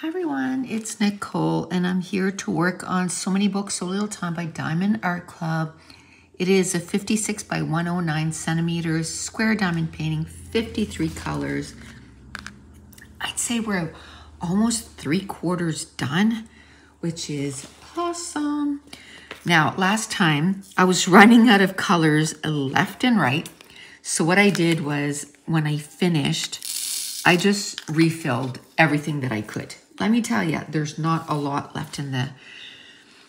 Hi everyone, it's Nicole and I'm here to work on So Many Books So Little Time by Diamond Art Club. It is a 56 by 109 centimeters square diamond painting, 53 colors. I'd say we're almost three quarters done, which is awesome. Now, last time I was running out of colors left and right. So what I did was when I finished, I just refilled everything that I could let me tell you, there's not a lot left in the,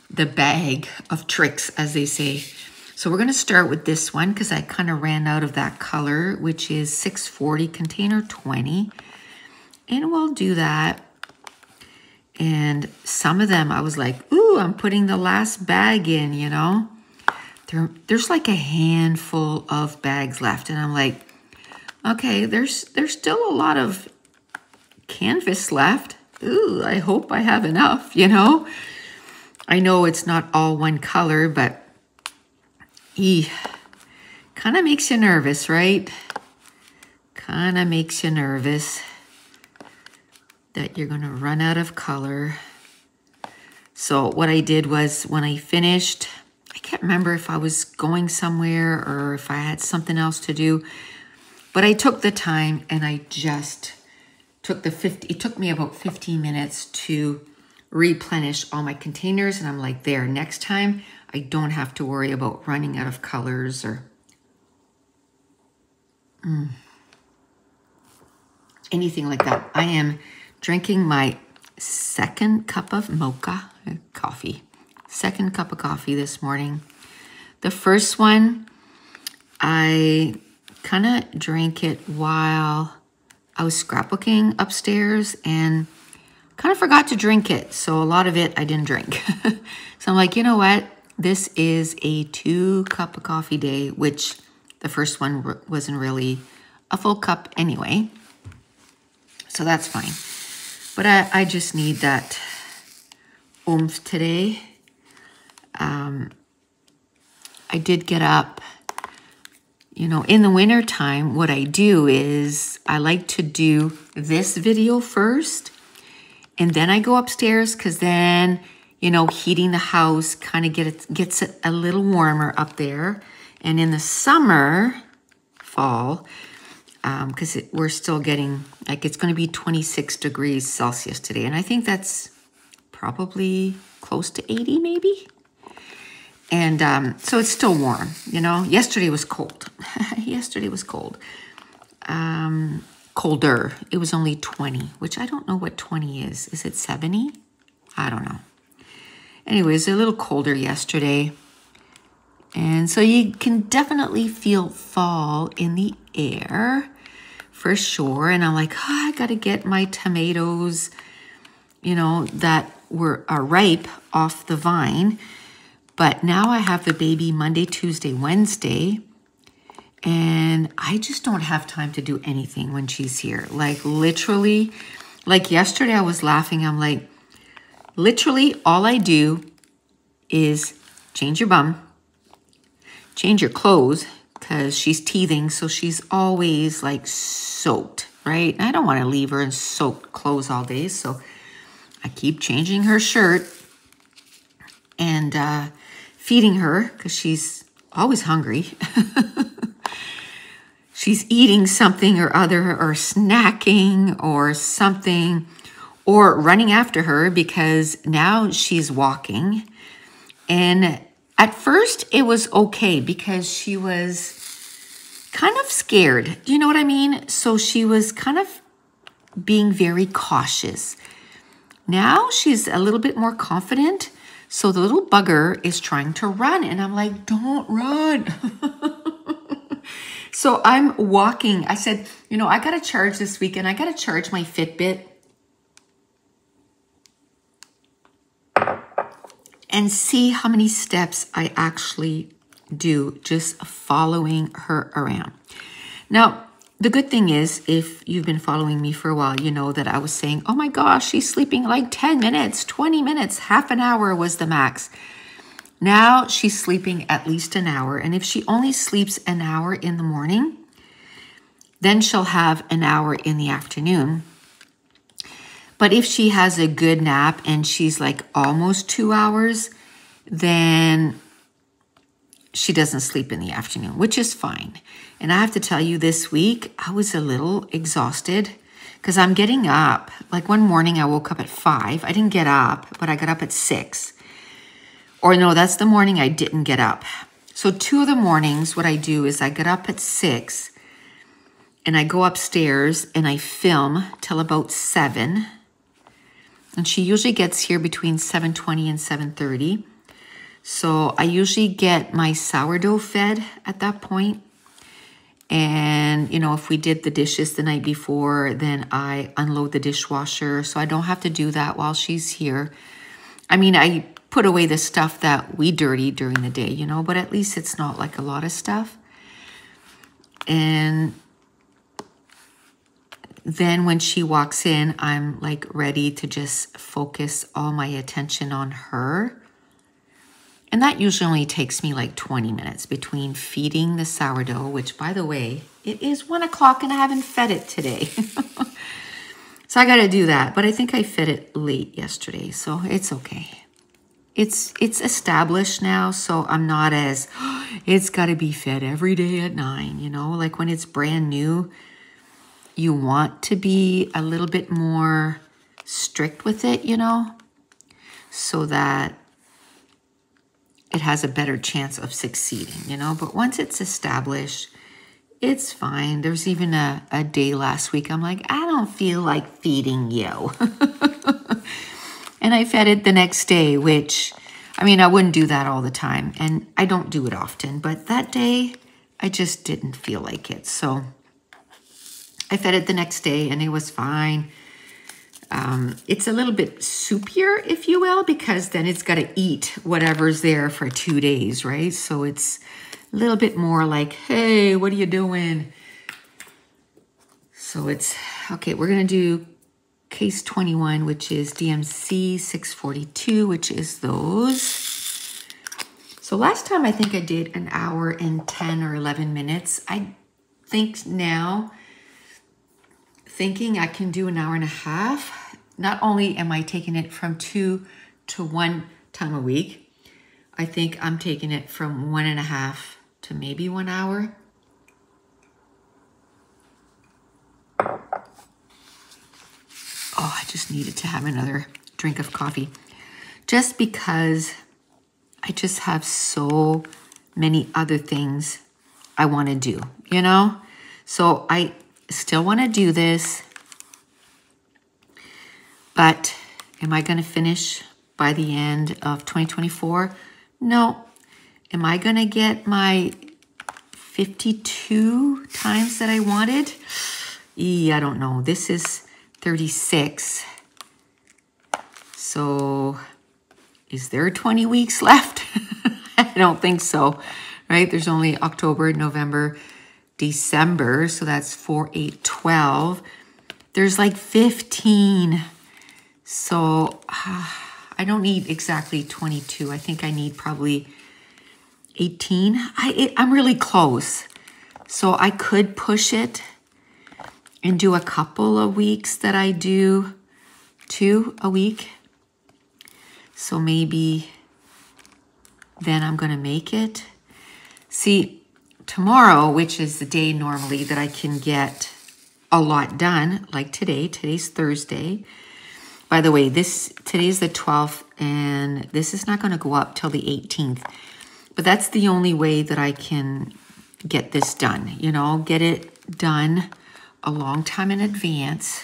the bag of tricks, as they say. So we're going to start with this one because I kind of ran out of that color, which is 640 container 20. And we'll do that. And some of them I was like, ooh, I'm putting the last bag in, you know. There, there's like a handful of bags left. And I'm like, okay, there's, there's still a lot of canvas left ooh, I hope I have enough, you know? I know it's not all one color, but he kind of makes you nervous, right? Kind of makes you nervous that you're going to run out of color. So what I did was when I finished, I can't remember if I was going somewhere or if I had something else to do, but I took the time and I just took the 50 it took me about 15 minutes to replenish all my containers and I'm like there next time I don't have to worry about running out of colors or mm, anything like that. I am drinking my second cup of mocha coffee. Second cup of coffee this morning. The first one, I kind of drank it while I was scrapbooking upstairs and kind of forgot to drink it. So a lot of it I didn't drink. so I'm like, you know what? This is a two cup of coffee day, which the first one wasn't really a full cup anyway. So that's fine. But I, I just need that oomph today. Um, I did get up you know, in the winter time, what I do is I like to do this video first and then I go upstairs because then, you know, heating the house kind of get it, gets it a little warmer up there. And in the summer, fall, because um, we're still getting, like it's going to be 26 degrees Celsius today. And I think that's probably close to 80 maybe. And um, so it's still warm, you know. Yesterday was cold. Yesterday was cold. Um, colder. It was only 20, which I don't know what 20 is. Is it 70? I don't know. Anyways, a little colder yesterday. And so you can definitely feel fall in the air for sure. And I'm like, oh, I got to get my tomatoes, you know, that were are ripe off the vine but now I have the baby Monday, Tuesday, Wednesday, and I just don't have time to do anything when she's here. Like literally, like yesterday I was laughing. I'm like, literally all I do is change your bum, change your clothes, because she's teething, so she's always like soaked, right? I don't want to leave her in soaked clothes all day, so I keep changing her shirt. And uh, feeding her because she's always hungry. she's eating something or other, or snacking or something, or running after her because now she's walking. And at first, it was okay because she was kind of scared. Do you know what I mean? So she was kind of being very cautious. Now she's a little bit more confident so the little bugger is trying to run, and I'm like, don't run. so I'm walking. I said, you know, I got to charge this weekend. I got to charge my Fitbit. And see how many steps I actually do just following her around. Now, the good thing is, if you've been following me for a while, you know that I was saying, oh my gosh, she's sleeping like 10 minutes, 20 minutes, half an hour was the max. Now she's sleeping at least an hour. And if she only sleeps an hour in the morning, then she'll have an hour in the afternoon. But if she has a good nap and she's like almost two hours, then she doesn't sleep in the afternoon, which is fine. And I have to tell you, this week I was a little exhausted because I'm getting up. Like one morning I woke up at five. I didn't get up, but I got up at six. Or no, that's the morning I didn't get up. So two of the mornings, what I do is I get up at six and I go upstairs and I film till about seven. And she usually gets here between 7.20 and 7.30. So I usually get my sourdough fed at that point. And, you know, if we did the dishes the night before, then I unload the dishwasher. So I don't have to do that while she's here. I mean, I put away the stuff that we dirty during the day, you know, but at least it's not like a lot of stuff. And then when she walks in, I'm like ready to just focus all my attention on her. And that usually only takes me like 20 minutes between feeding the sourdough, which by the way, it is one o'clock and I haven't fed it today. so I got to do that. But I think I fed it late yesterday, so it's okay. It's it's established now, so I'm not as it's got to be fed every day at nine. You know, like when it's brand new, you want to be a little bit more strict with it. You know, so that it has a better chance of succeeding, you know. But once it's established, it's fine. There's even a, a day last week I'm like, I don't feel like feeding you. and I fed it the next day, which, I mean, I wouldn't do that all the time. And I don't do it often. But that day, I just didn't feel like it. So I fed it the next day and it was fine. Um, it's a little bit soupier, if you will, because then it's got to eat whatever's there for two days, right? So it's a little bit more like, hey, what are you doing? So it's, okay, we're going to do case 21, which is DMC 642, which is those. So last time I think I did an hour and 10 or 11 minutes. I think now, thinking I can do an hour and a half, not only am I taking it from two to one time a week, I think I'm taking it from one and a half to maybe one hour. Oh, I just needed to have another drink of coffee. Just because I just have so many other things I want to do, you know? So I still want to do this. But am I going to finish by the end of 2024? No. Am I going to get my 52 times that I wanted? E, I don't know. This is 36. So is there 20 weeks left? I don't think so, right? There's only October, November, December. So that's 4, 8, 12. There's like 15 so uh, I don't need exactly 22. I think I need probably 18. I, it, I'm really close. So I could push it and do a couple of weeks that I do two a week. So maybe then I'm going to make it. See, tomorrow, which is the day normally that I can get a lot done, like today, today's Thursday, by the way, this today's the 12th, and this is not going to go up till the 18th. But that's the only way that I can get this done. You know, get it done a long time in advance.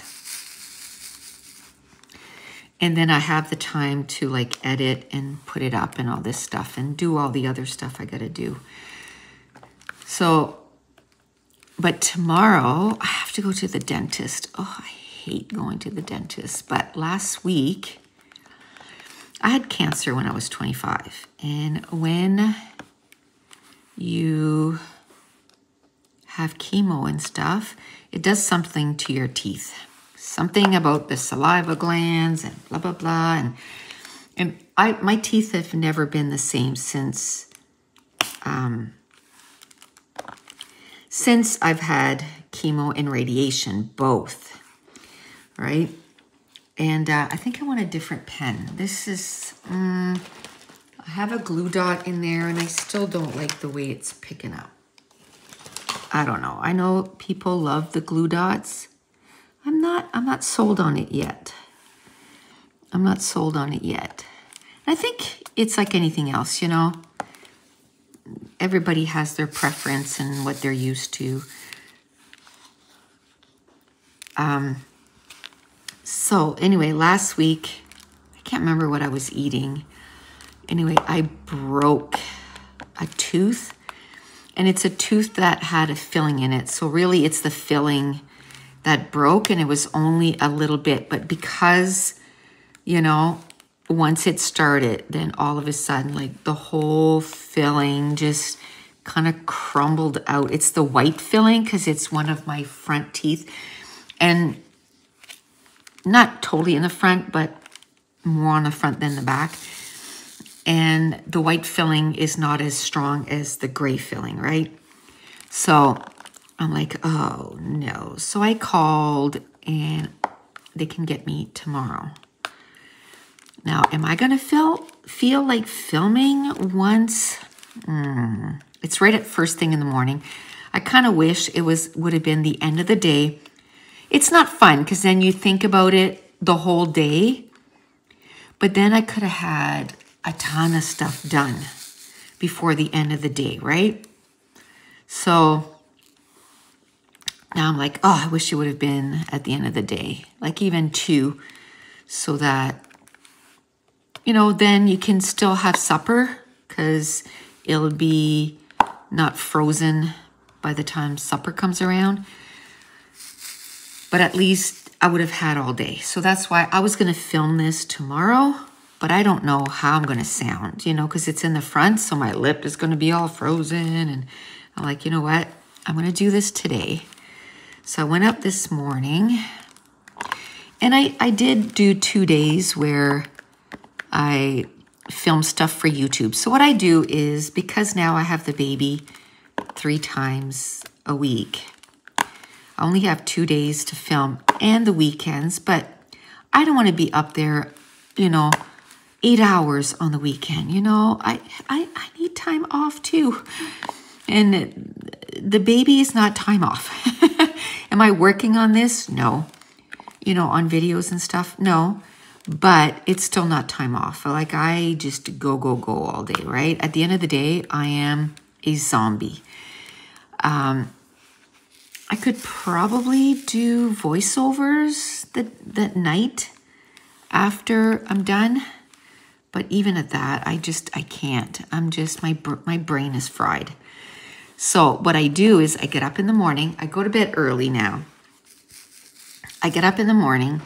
And then I have the time to like edit and put it up and all this stuff and do all the other stuff I got to do. So, but tomorrow I have to go to the dentist. Oh, I hate going to the dentist, but last week I had cancer when I was 25. And when you have chemo and stuff, it does something to your teeth. Something about the saliva glands and blah, blah, blah. And, and I, my teeth have never been the same since, um, since I've had chemo and radiation, both right? And uh, I think I want a different pen. This is, um, I have a glue dot in there and I still don't like the way it's picking up. I don't know. I know people love the glue dots. I'm not, I'm not sold on it yet. I'm not sold on it yet. I think it's like anything else, you know. Everybody has their preference and what they're used to. Um, so anyway, last week, I can't remember what I was eating. Anyway, I broke a tooth and it's a tooth that had a filling in it. So really it's the filling that broke and it was only a little bit, but because, you know, once it started, then all of a sudden, like the whole filling just kind of crumbled out. It's the white filling because it's one of my front teeth. And not totally in the front, but more on the front than the back. And the white filling is not as strong as the gray filling, right? So I'm like, oh no. So I called and they can get me tomorrow. Now, am I going to feel feel like filming once? Mm, it's right at first thing in the morning. I kind of wish it was would have been the end of the day. It's not fun because then you think about it the whole day. But then I could have had a ton of stuff done before the end of the day, right? So now I'm like, oh, I wish it would have been at the end of the day, like even two, so that you know, then you can still have supper because it'll be not frozen by the time supper comes around. But at least I would have had all day. So that's why I was going to film this tomorrow, but I don't know how I'm going to sound, you know, because it's in the front. So my lip is going to be all frozen. And I'm like, you know what? I'm going to do this today. So I went up this morning and I, I did do two days where I film stuff for YouTube. So what I do is, because now I have the baby three times a week, I only have two days to film and the weekends, but I don't want to be up there, you know, eight hours on the weekend. You know, I, I, I need time off too. And the baby is not time off. Am I working on this? No. You know, on videos and stuff? No but it's still not time off. Like I just go, go, go all day, right? At the end of the day, I am a zombie. Um, I could probably do voiceovers that, that night after I'm done. But even at that, I just, I can't. I'm just, my, my brain is fried. So what I do is I get up in the morning. I go to bed early now. I get up in the morning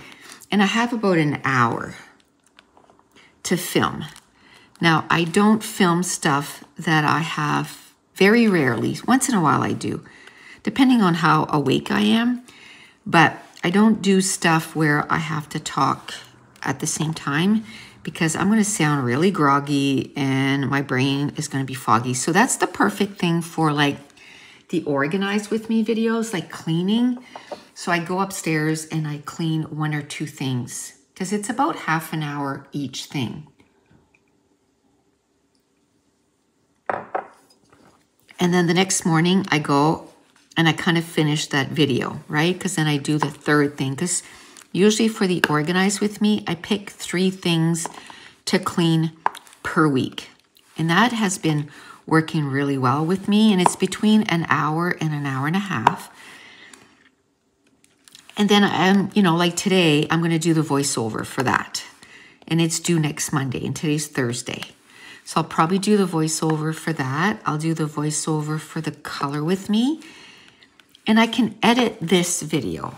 and I have about an hour to film. Now, I don't film stuff that I have very rarely. Once in a while I do, depending on how awake I am. But I don't do stuff where I have to talk at the same time because I'm going to sound really groggy and my brain is going to be foggy. So that's the perfect thing for like the organized with me videos, like cleaning. So I go upstairs and I clean one or two things because it's about half an hour each thing. And then the next morning I go and I kind of finish that video, right? Because then I do the third thing. Because usually for the organized with me, I pick three things to clean per week. And that has been working really well with me. And it's between an hour and an hour and a half. And then I'm, you know, like today, I'm going to do the voiceover for that. And it's due next Monday, and today's Thursday. So I'll probably do the voiceover for that. I'll do the voiceover for the color with me. And I can edit this video.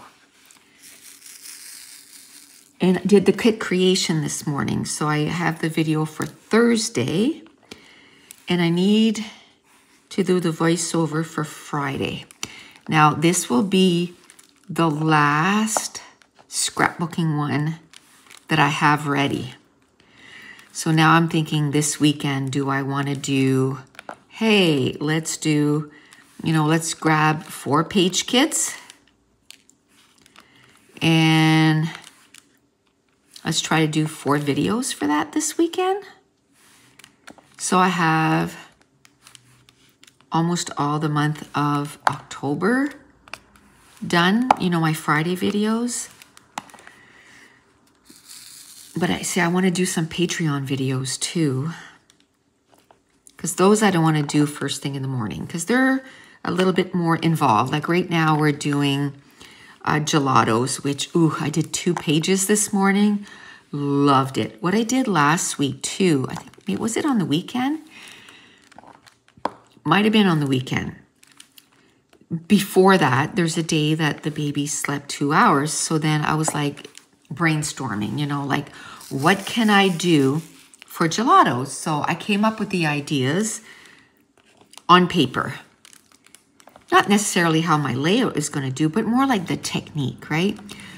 And I did the kit creation this morning. So I have the video for Thursday. And I need to do the voiceover for Friday. Now, this will be the last scrapbooking one that I have ready. So now I'm thinking this weekend, do I want to do, hey, let's do, you know, let's grab four page kits and let's try to do four videos for that this weekend. So I have almost all the month of October done, you know, my Friday videos. But I see I want to do some Patreon videos too. Because those I don't want to do first thing in the morning because they're a little bit more involved. Like right now we're doing uh, gelatos, which, ooh, I did two pages this morning. Loved it. What I did last week too, I think, was it on the weekend? Might have been on the weekend. Before that, there's a day that the baby slept two hours. So then I was like brainstorming, you know, like what can I do for gelatos? So I came up with the ideas on paper not necessarily how my layout is going to do, but more like the technique, right?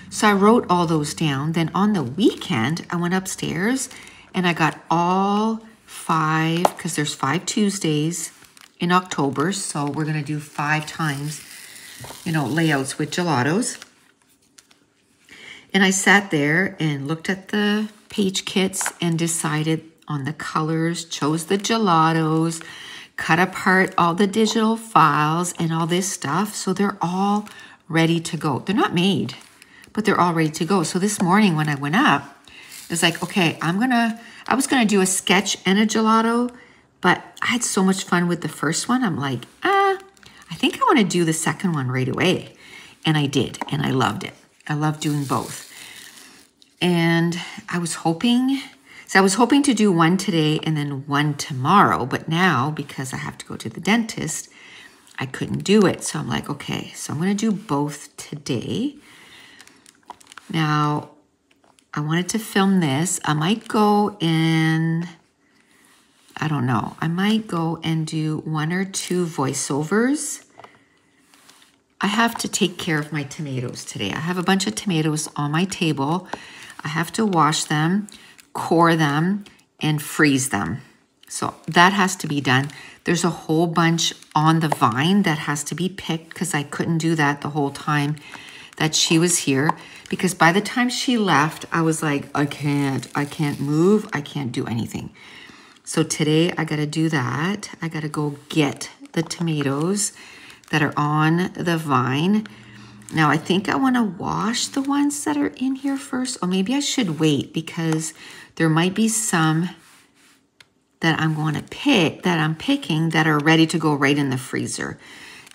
So I wrote all those down. Then on the weekend, I went upstairs and I got all five, because there's five Tuesdays in October. So we're going to do five times, you know, layouts with gelatos. And I sat there and looked at the page kits and decided on the colors, chose the gelatos, cut apart all the digital files and all this stuff. So they're all ready to go. They're not made, but they're all ready to go. So this morning when I went up, it was like, okay, I'm gonna, I was gonna do a sketch and a gelato, but I had so much fun with the first one. I'm like, ah, I think I wanna do the second one right away. And I did, and I loved it. I love doing both. And I was hoping so I was hoping to do one today and then one tomorrow, but now because I have to go to the dentist, I couldn't do it. So I'm like, okay, so I'm to do both today. Now, I wanted to film this. I might go in, I don't know, I might go and do one or two voiceovers. I have to take care of my tomatoes today. I have a bunch of tomatoes on my table. I have to wash them core them, and freeze them. So that has to be done. There's a whole bunch on the vine that has to be picked because I couldn't do that the whole time that she was here. Because by the time she left, I was like, I can't, I can't move, I can't do anything. So today I gotta do that. I gotta go get the tomatoes that are on the vine. Now I think I wanna wash the ones that are in here first, or maybe I should wait because there might be some that I'm going to pick, that I'm picking that are ready to go right in the freezer.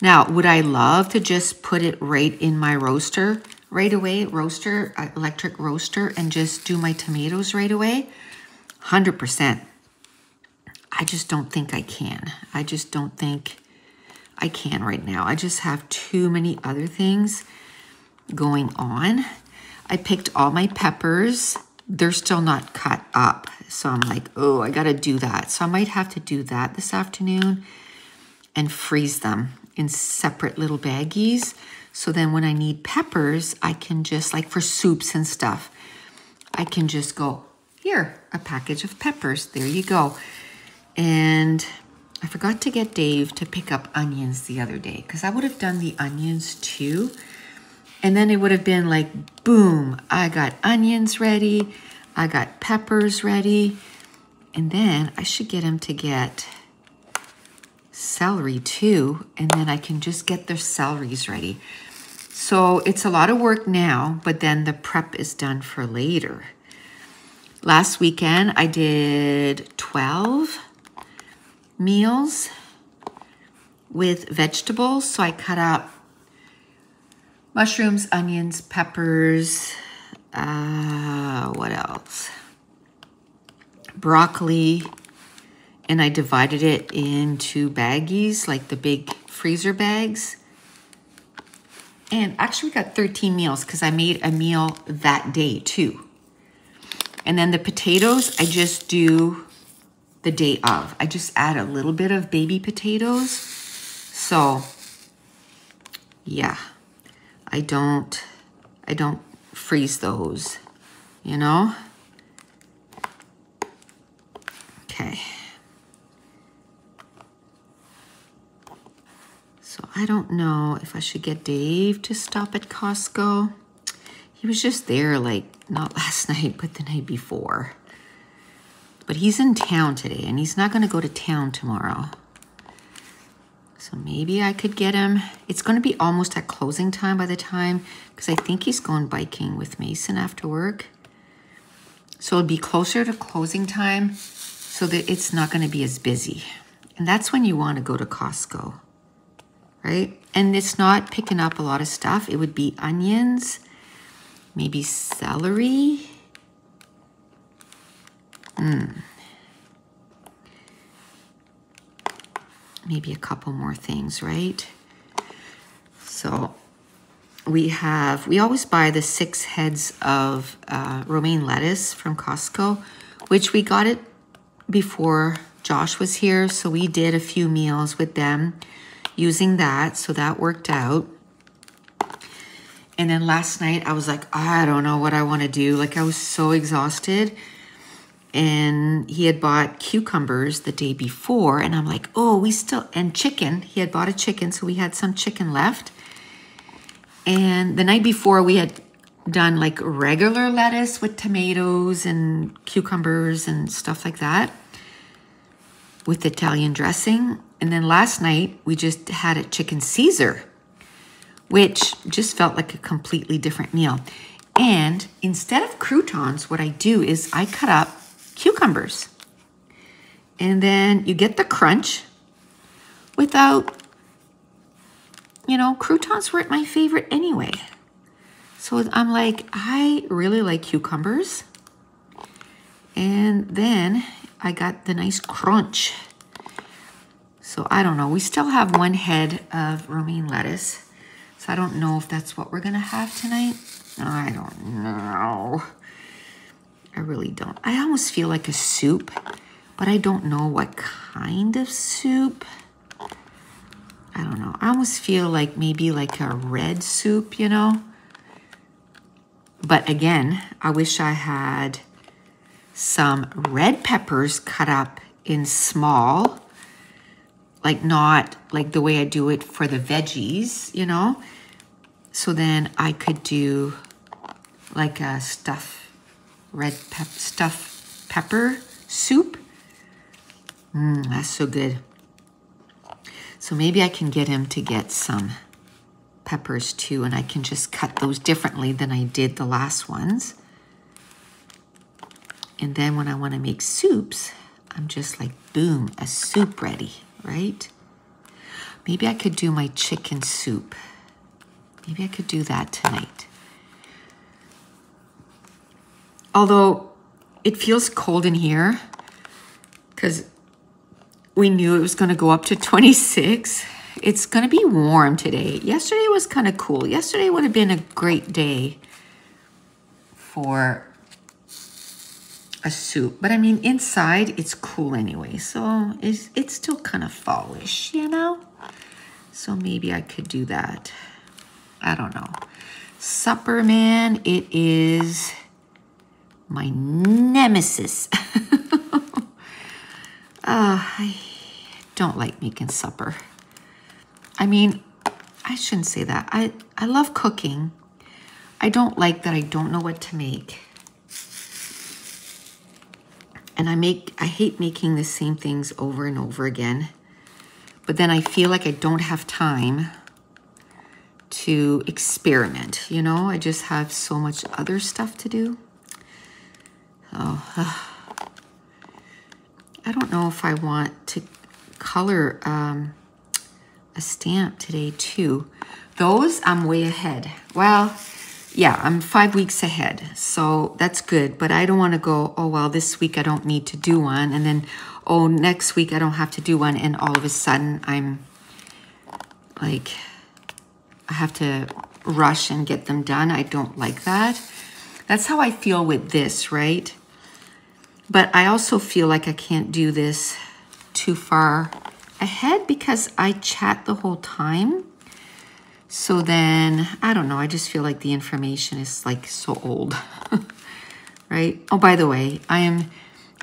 Now, would I love to just put it right in my roaster right away, roaster, uh, electric roaster, and just do my tomatoes right away? 100%. I just don't think I can. I just don't think I can right now. I just have too many other things going on. I picked all my peppers they're still not cut up. So I'm like, oh, I got to do that. So I might have to do that this afternoon and freeze them in separate little baggies. So then when I need peppers, I can just, like for soups and stuff, I can just go, here, a package of peppers. There you go. And I forgot to get Dave to pick up onions the other day because I would have done the onions too. And then it would have been like, boom, I got onions ready. I got peppers ready. And then I should get him to get celery too. And then I can just get their celeries ready. So it's a lot of work now, but then the prep is done for later. Last weekend, I did 12 meals with vegetables. So I cut up mushrooms, onions, peppers, uh, what else? Broccoli, and I divided it into baggies, like the big freezer bags. And actually we got 13 meals because I made a meal that day too. And then the potatoes, I just do the day of. I just add a little bit of baby potatoes. So, yeah. I don't, I don't freeze those, you know? Okay. So I don't know if I should get Dave to stop at Costco. He was just there, like, not last night, but the night before. But he's in town today, and he's not going to go to town tomorrow. So maybe I could get him. It's going to be almost at closing time by the time, because I think he's going biking with Mason after work. So it'll be closer to closing time so that it's not going to be as busy. And that's when you want to go to Costco, right? And it's not picking up a lot of stuff. It would be onions, maybe celery. Mm. Maybe a couple more things, right? So we have, we always buy the six heads of uh, romaine lettuce from Costco, which we got it before Josh was here. So we did a few meals with them using that. So that worked out. And then last night I was like, ah, I don't know what I want to do. Like I was so exhausted. And he had bought cucumbers the day before. And I'm like, oh, we still, and chicken. He had bought a chicken. So we had some chicken left. And the night before, we had done like regular lettuce with tomatoes and cucumbers and stuff like that with Italian dressing. And then last night, we just had a chicken Caesar, which just felt like a completely different meal. And instead of croutons, what I do is I cut up cucumbers. And then you get the crunch without you know, croutons weren't my favorite anyway. So I'm like, I really like cucumbers. And then I got the nice crunch. So I don't know. We still have one head of romaine lettuce. So I don't know if that's what we're going to have tonight. I don't know. I really don't. I almost feel like a soup, but I don't know what kind of soup. I don't know. I almost feel like maybe like a red soup, you know? But again, I wish I had some red peppers cut up in small, like not like the way I do it for the veggies, you know? So then I could do like a stuff, red pep, stuff pepper soup. Mmm, that's so good. So maybe I can get him to get some peppers too, and I can just cut those differently than I did the last ones. And then when I want to make soups, I'm just like, boom, a soup ready, right? Maybe I could do my chicken soup. Maybe I could do that tonight. Although it feels cold in here because we knew it was going to go up to 26. It's going to be warm today. Yesterday was kind of cool. Yesterday would have been a great day for a soup. But I mean, inside it's cool anyway. So it's, it's still kind of fallish, you know? So maybe I could do that. I don't know. Supper, man, it is my nemesis. uh, I don't like making supper. I mean, I shouldn't say that. I, I love cooking. I don't like that I don't know what to make. And I make I hate making the same things over and over again. But then I feel like I don't have time to experiment, you know? I just have so much other stuff to do. Oh, I don't know if I want to color um, a stamp today too. Those I'm way ahead. Well, yeah, I'm five weeks ahead. So that's good. But I don't want to go, oh, well, this week I don't need to do one. And then, oh, next week I don't have to do one. And all of a sudden I'm like, I have to rush and get them done. I don't like that. That's how I feel with this, right? But I also feel like I can't do this too far ahead because I chat the whole time. So then, I don't know, I just feel like the information is like so old, right? Oh, by the way, I am,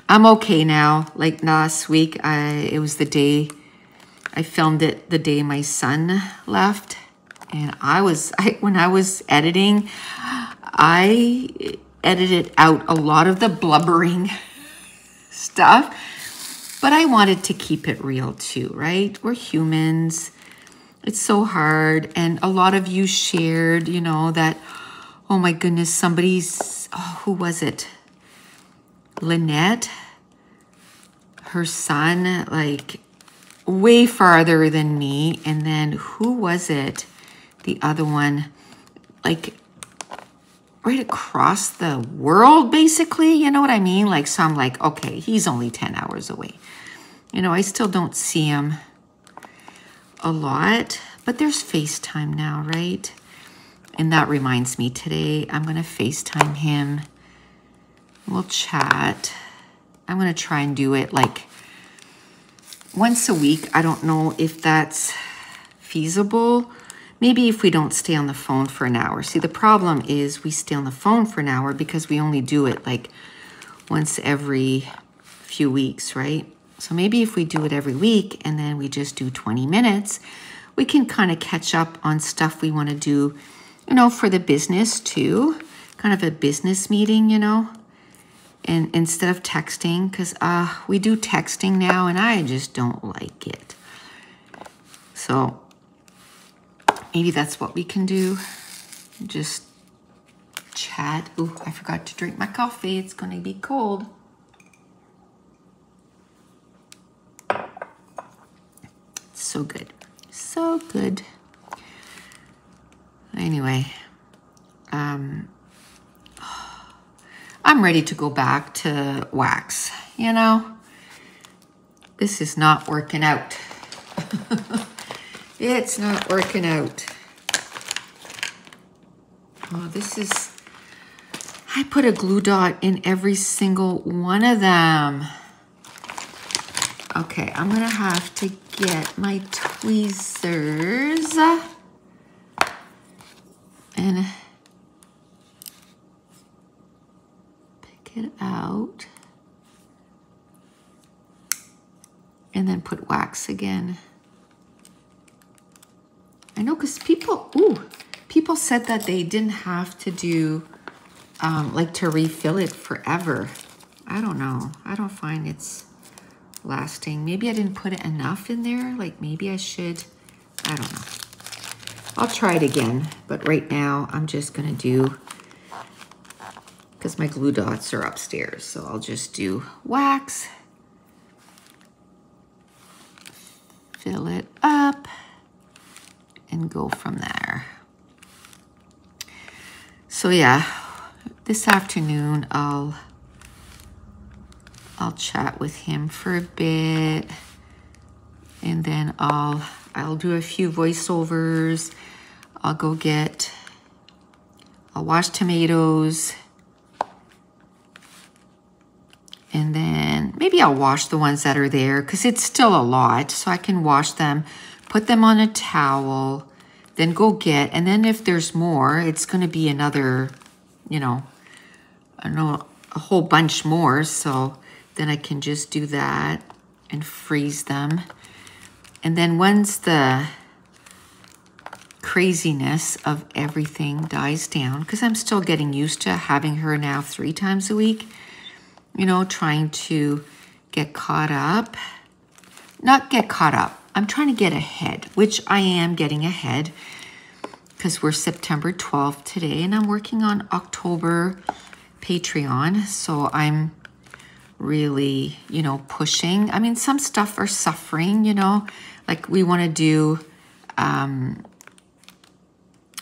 I'm okay now. Like last week, I, it was the day, I filmed it the day my son left. And I was, I, when I was editing, I edited out a lot of the blubbering stuff, but I wanted to keep it real too, right? We're humans. It's so hard. And a lot of you shared, you know, that, oh my goodness, somebody's, oh, who was it? Lynette, her son, like way farther than me. And then who was it? The other one, like right across the world, basically. You know what I mean? Like, so I'm like, okay, he's only 10 hours away. You know, I still don't see him a lot, but there's FaceTime now, right? And that reminds me today, I'm going to FaceTime him. We'll chat. I'm going to try and do it like once a week. I don't know if that's feasible Maybe if we don't stay on the phone for an hour. See, the problem is we stay on the phone for an hour because we only do it like once every few weeks, right? So maybe if we do it every week and then we just do 20 minutes, we can kind of catch up on stuff we want to do, you know, for the business too. Kind of a business meeting, you know, and instead of texting, because uh, we do texting now and I just don't like it. So maybe that's what we can do. Just chat. Ooh, I forgot to drink my coffee. It's going to be cold. So good. So good. Anyway, um, I'm ready to go back to wax, you know? This is not working out. It's not working out. Oh, this is, I put a glue dot in every single one of them. Okay, I'm gonna have to get my tweezers and pick it out and then put wax again. I know because people, ooh, people said that they didn't have to do, um, like to refill it forever. I don't know. I don't find it's lasting. Maybe I didn't put it enough in there. Like maybe I should, I don't know. I'll try it again, but right now I'm just gonna do, because my glue dots are upstairs, so I'll just do wax, fill it up and go from there. So yeah, this afternoon I'll I'll chat with him for a bit and then I'll I'll do a few voiceovers. I'll go get I'll wash tomatoes and then maybe I'll wash the ones that are there because it's still a lot so I can wash them put them on a towel, then go get, and then if there's more, it's going to be another, you know, I know a whole bunch more. So then I can just do that and freeze them. And then once the craziness of everything dies down, because I'm still getting used to having her now three times a week, you know, trying to get caught up. Not get caught up, I'm trying to get ahead, which I am getting ahead because we're September 12th today and I'm working on October Patreon. So I'm really, you know, pushing. I mean, some stuff are suffering, you know, like we want to do um,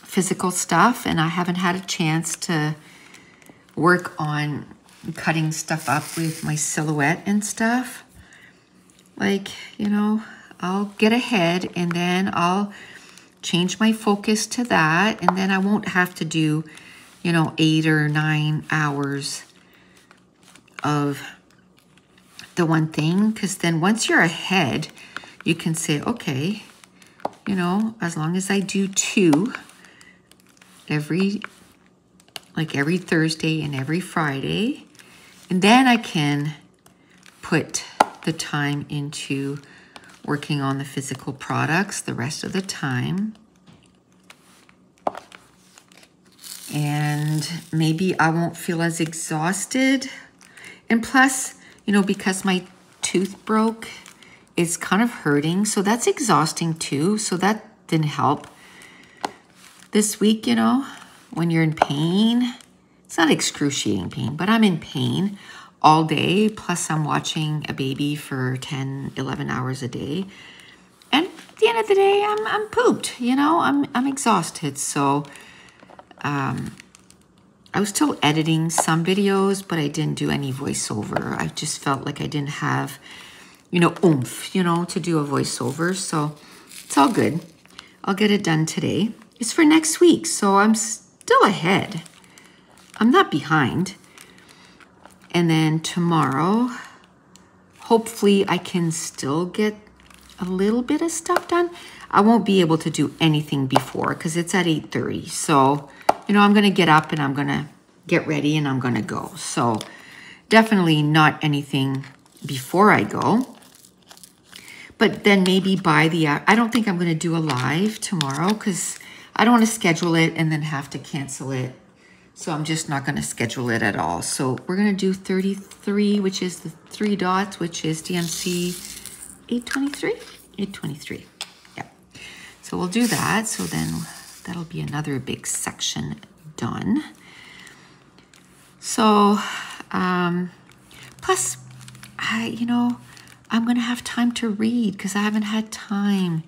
physical stuff and I haven't had a chance to work on cutting stuff up with my silhouette and stuff. Like, you know, I'll get ahead and then I'll change my focus to that. And then I won't have to do, you know, eight or nine hours of the one thing. Because then once you're ahead, you can say, okay, you know, as long as I do two every, like every Thursday and every Friday, and then I can put the time into working on the physical products the rest of the time. and maybe I won't feel as exhausted. And plus, you know, because my tooth broke, it's kind of hurting. So that's exhausting too. So that didn't help. This week, you know, when you're in pain, it's not excruciating pain, but I'm in pain all day. Plus, I'm watching a baby for 10, 11 hours a day. And at the end of the day, I'm, I'm pooped, you know, I'm, I'm exhausted. So, um, I was still editing some videos, but I didn't do any voiceover. I just felt like I didn't have, you know, oomph, you know, to do a voiceover. So it's all good. I'll get it done today. It's for next week, so I'm still ahead. I'm not behind. And then tomorrow, hopefully I can still get a little bit of stuff done. I won't be able to do anything before because it's at 8.30. So, you know, I'm going to get up and I'm going to get ready and I'm going to go. So definitely not anything before I go. But then maybe by the, uh, I don't think I'm going to do a live tomorrow because I don't want to schedule it and then have to cancel it. So I'm just not going to schedule it at all. So we're going to do 33, which is the three dots, which is DMC 823, 823. Yeah. So we'll do that. So then that'll be another big section done. So, um, plus, I, you know, I'm going to have time to read because I haven't had time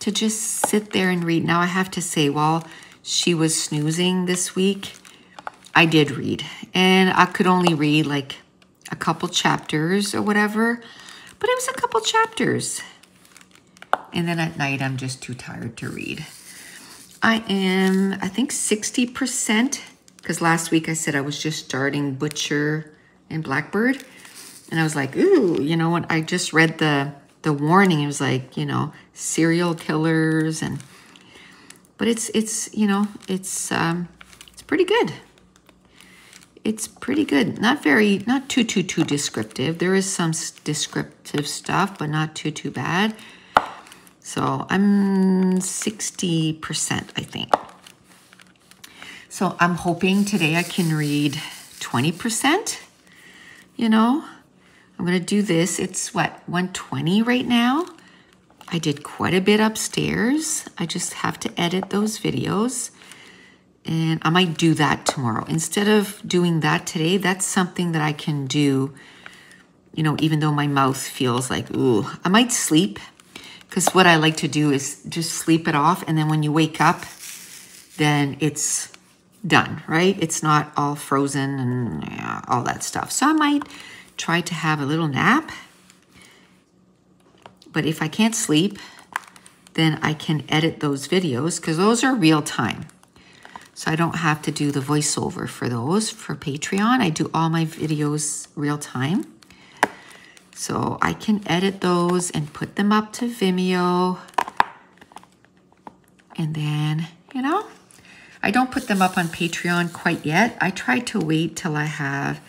to just sit there and read. Now, I have to say, while she was snoozing this week, I did read. And I could only read like a couple chapters or whatever, but it was a couple chapters. And then at night, I'm just too tired to read. I am, I think, 60%, because last week I said I was just starting Butcher and Blackbird. And I was like, ooh, you know, what? I just read the the warning, it was like, you know, serial killers and but it's it's, you know, it's um it's pretty good. It's pretty good. Not very not too too too descriptive. There is some descriptive stuff, but not too too bad. So I'm 60%, I think. So I'm hoping today I can read 20%, you know, I'm to do this. It's what, 120 right now? I did quite a bit upstairs. I just have to edit those videos. And I might do that tomorrow. Instead of doing that today, that's something that I can do, you know, even though my mouth feels like, ooh, I might sleep. Because what I like to do is just sleep it off. And then when you wake up, then it's done, right? It's not all frozen and all that stuff. So I might try to have a little nap. But if I can't sleep, then I can edit those videos because those are real time. So I don't have to do the voiceover for those. For Patreon, I do all my videos real time. So I can edit those and put them up to Vimeo. And then, you know, I don't put them up on Patreon quite yet. I try to wait till I have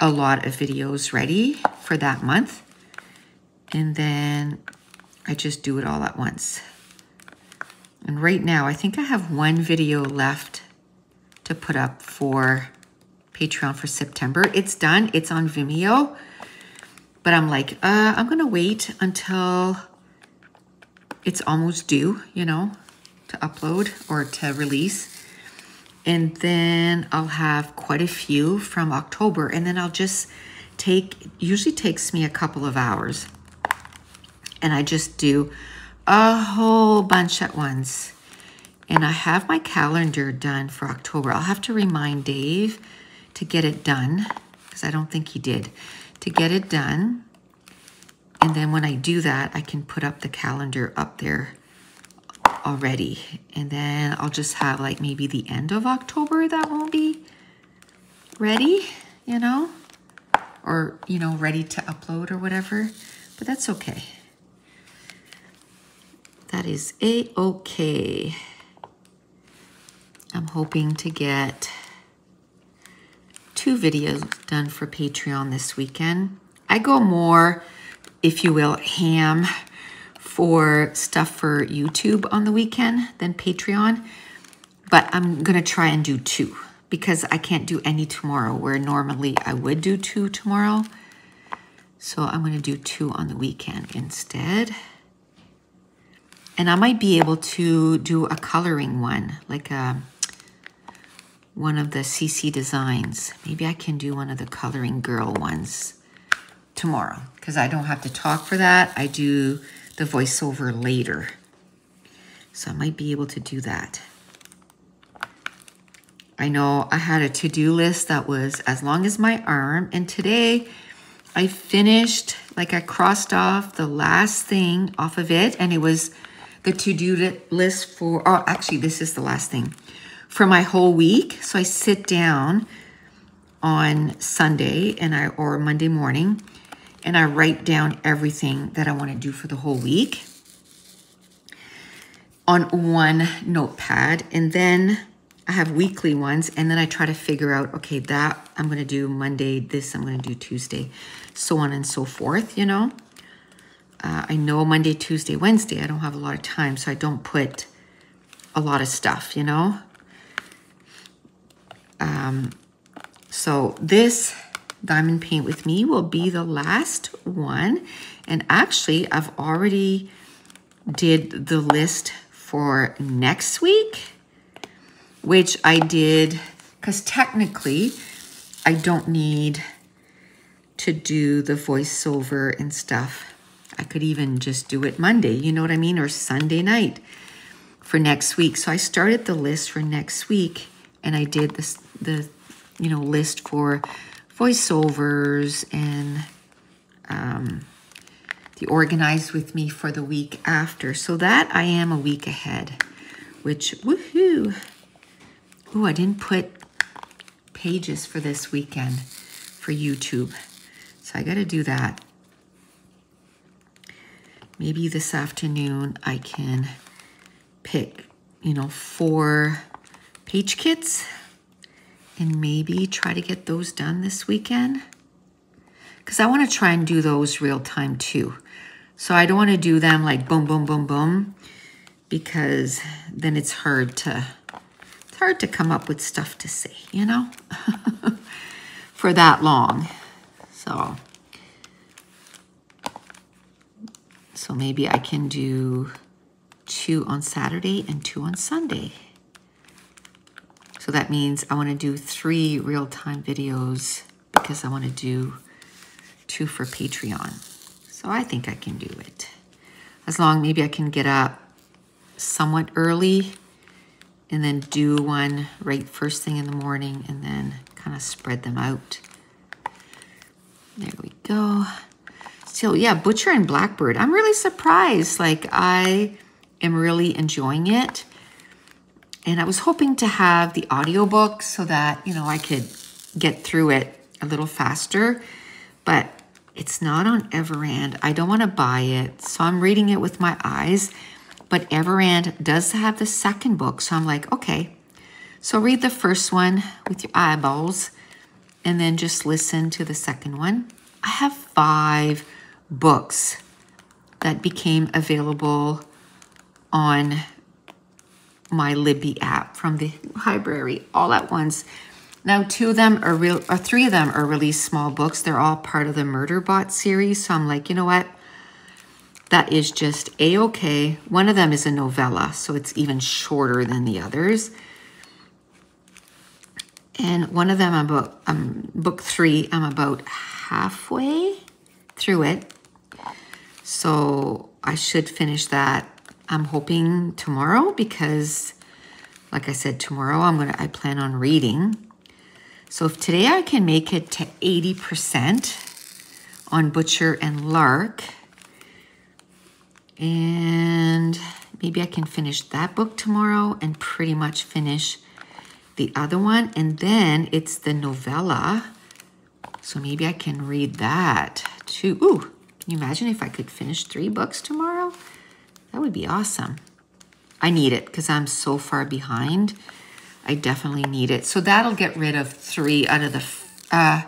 a lot of videos ready for that month. And then I just do it all at once. And right now, I think I have one video left to put up for Patreon for September. It's done. It's on Vimeo. But I'm like, uh, I'm going to wait until it's almost due, you know, to upload or to release. And then I'll have quite a few from October. And then I'll just take, usually takes me a couple of hours. And I just do a whole bunch at once. And I have my calendar done for October. I'll have to remind Dave to get it done because I don't think he did. To get it done. And then when I do that, I can put up the calendar up there already. And then I'll just have like maybe the end of October that won't be ready, you know, or, you know, ready to upload or whatever, but that's okay. That is a-okay. I'm hoping to get two videos done for Patreon this weekend. I go more, if you will, ham for stuff for YouTube on the weekend than Patreon but I'm gonna try and do two because I can't do any tomorrow where normally I would do two tomorrow. So I'm gonna do two on the weekend instead. And I might be able to do a coloring one, like a, one of the CC designs. Maybe I can do one of the coloring girl ones tomorrow because I don't have to talk for that. I do the voiceover later. So I might be able to do that. I know I had a to-do list that was as long as my arm. And today I finished, like I crossed off the last thing off of it. And it was the to-do list for, oh, actually this is the last thing, for my whole week. So I sit down on Sunday and I, or Monday morning, and I write down everything that I want to do for the whole week on one notepad. And then I have weekly ones and then I try to figure out, okay, that I'm going to do Monday, this I'm going to do Tuesday, so on and so forth, you know. Uh, I know Monday, Tuesday, Wednesday, I don't have a lot of time, so I don't put a lot of stuff, you know. Um, so this diamond paint with me will be the last one. And actually, I've already did the list for next week which I did because technically I don't need to do the voiceover and stuff. I could even just do it Monday, you know what I mean, or Sunday night for next week. So I started the list for next week and I did this the you know list for voiceovers and um, the organized with me for the week after. So that I am a week ahead, which woohoo! Oh, I didn't put pages for this weekend for YouTube. So I got to do that. Maybe this afternoon I can pick, you know, four page kits and maybe try to get those done this weekend. Because I want to try and do those real time too. So I don't want to do them like boom, boom, boom, boom, because then it's hard to it's hard to come up with stuff to say, you know, for that long. So, so maybe I can do two on Saturday and two on Sunday. So that means I want to do three real-time videos because I want to do two for Patreon. So I think I can do it. As long maybe I can get up somewhat early and then do one right first thing in the morning and then kind of spread them out. There we go. So yeah, Butcher and Blackbird. I'm really surprised. Like I am really enjoying it. And I was hoping to have the audiobook so that, you know, I could get through it a little faster, but it's not on Everand. I don't want to buy it. So I'm reading it with my eyes but Everand does have the second book. So I'm like, okay. So read the first one with your eyeballs and then just listen to the second one. I have five books that became available on my Libby app from the library all at once. Now, two of them are real, or three of them are really small books. They're all part of the Murderbot series. So I'm like, you know what? that is just a-okay. One of them is a novella, so it's even shorter than the others. And one of them, I'm about, um, book three, I'm about halfway through it. So I should finish that, I'm hoping tomorrow because, like I said, tomorrow I'm gonna, I plan on reading. So if today I can make it to 80% on Butcher and Lark, and maybe I can finish that book tomorrow and pretty much finish the other one. And then it's the novella. So maybe I can read that too. Ooh, can you imagine if I could finish three books tomorrow? That would be awesome. I need it because I'm so far behind. I definitely need it. So that'll get rid of three out of the, uh,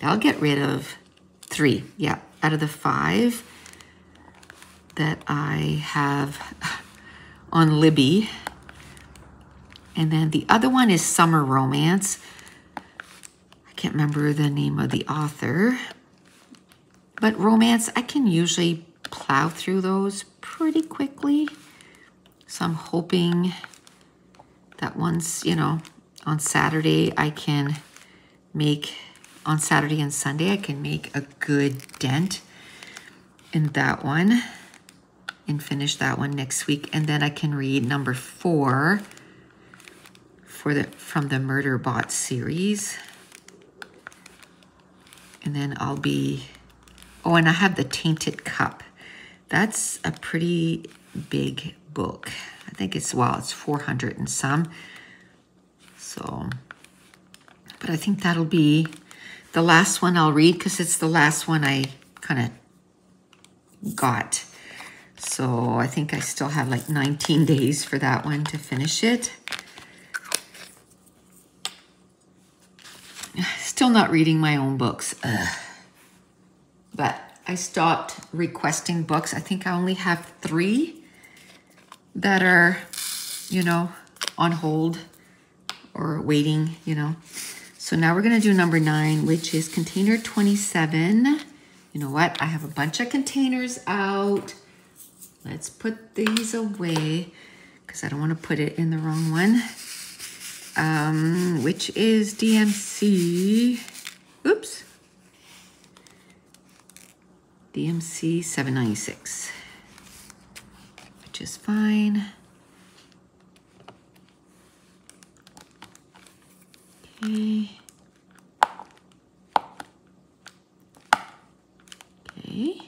that'll get rid of three. Yeah, out of the five that I have on Libby. And then the other one is Summer Romance. I can't remember the name of the author. But romance, I can usually plow through those pretty quickly. So I'm hoping that once, you know, on Saturday I can make, on Saturday and Sunday, I can make a good dent in that one and finish that one next week. And then I can read number four for the from the Murderbot series. And then I'll be, oh, and I have the Tainted Cup. That's a pretty big book. I think it's, well, it's 400 and some. So, but I think that'll be the last one I'll read because it's the last one I kind of got. So I think I still have like 19 days for that one to finish it. Still not reading my own books. Ugh. But I stopped requesting books. I think I only have three that are, you know, on hold or waiting, you know. So now we're going to do number nine, which is container 27. You know what? I have a bunch of containers out. Let's put these away because I don't want to put it in the wrong one. Um, which is DMC. Oops. DMC 796, which is fine. Okay. Okay.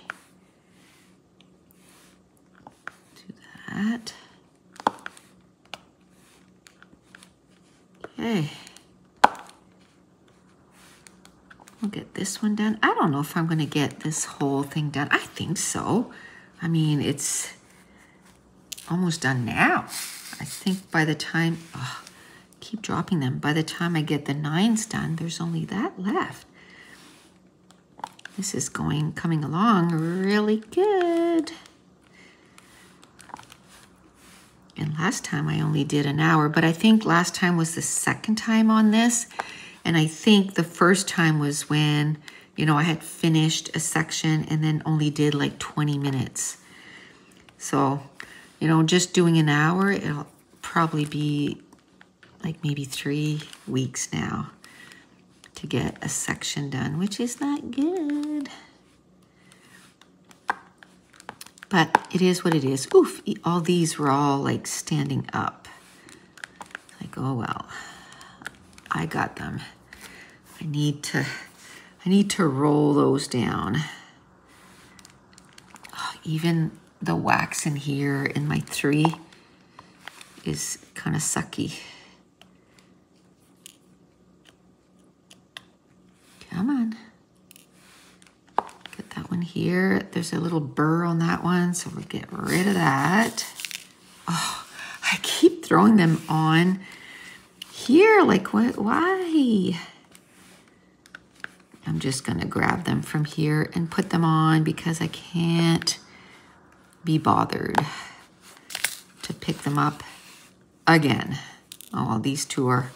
Do that. Okay. We'll get this one done. I don't know if I'm going to get this whole thing done. I think so. I mean, it's almost done now. I think by the time... Oh, keep dropping them. By the time I get the nines done, there's only that left. This is going, coming along really good. And last time I only did an hour, but I think last time was the second time on this. And I think the first time was when, you know, I had finished a section and then only did like 20 minutes. So, you know, just doing an hour, it'll probably be like maybe three weeks now to get a section done, which is not good. But it is what it is. Oof, all these were all like standing up. Like, oh well, I got them. I need to, I need to roll those down. Oh, even the wax in here in my three is kind of sucky. Come on. Get that one here. There's a little burr on that one, so we'll get rid of that. Oh, I keep throwing them on here. Like, what? Why? I'm just going to grab them from here and put them on because I can't be bothered to pick them up again. Oh, well, these two are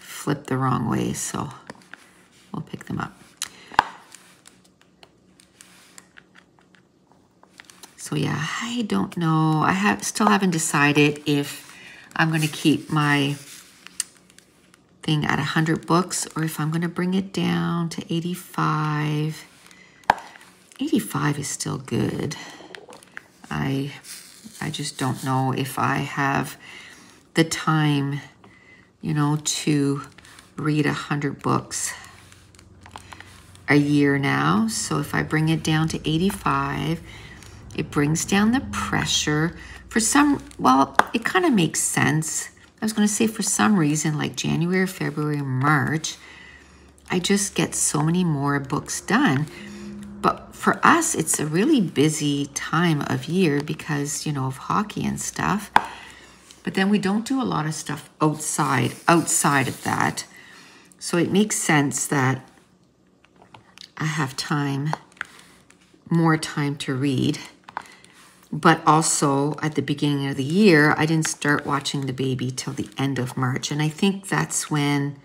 flipped the wrong way, so we'll pick them up. So yeah, I don't know. I have still haven't decided if I'm going to keep my thing at 100 books or if I'm going to bring it down to 85. 85 is still good. I I just don't know if I have the time, you know, to read 100 books a year now. So if I bring it down to 85, it brings down the pressure. For some, well, it kind of makes sense. I was going to say for some reason, like January, February, March, I just get so many more books done. But for us, it's a really busy time of year because, you know, of hockey and stuff. But then we don't do a lot of stuff outside, outside of that. So it makes sense that I have time, more time to read. But also at the beginning of the year, I didn't start watching the baby till the end of March. And I think that's when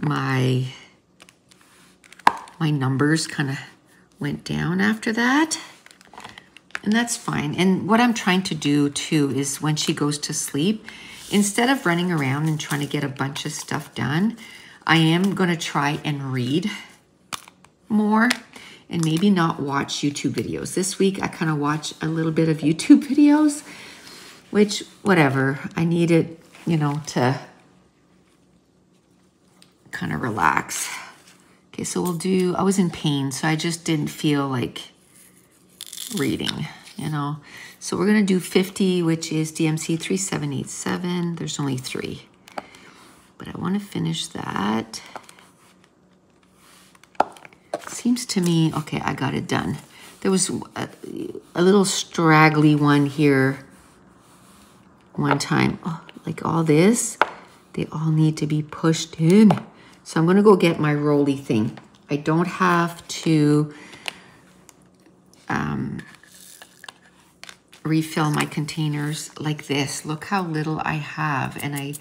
my my numbers kind of went down after that. And that's fine. And what I'm trying to do too is when she goes to sleep, instead of running around and trying to get a bunch of stuff done, I am going to try and read more and maybe not watch YouTube videos. This week, I kind of watch a little bit of YouTube videos, which, whatever, I needed, you know, to kind of relax. Okay, so we'll do, I was in pain, so I just didn't feel like reading, you know. So we're going to do 50, which is DMC 3787. There's only three. But I want to finish that. Seems to me, okay, I got it done. There was a, a little straggly one here one time. Oh, like all this, they all need to be pushed in. So I'm to go get my roly thing. I don't have to um, refill my containers like this. Look how little I have. And I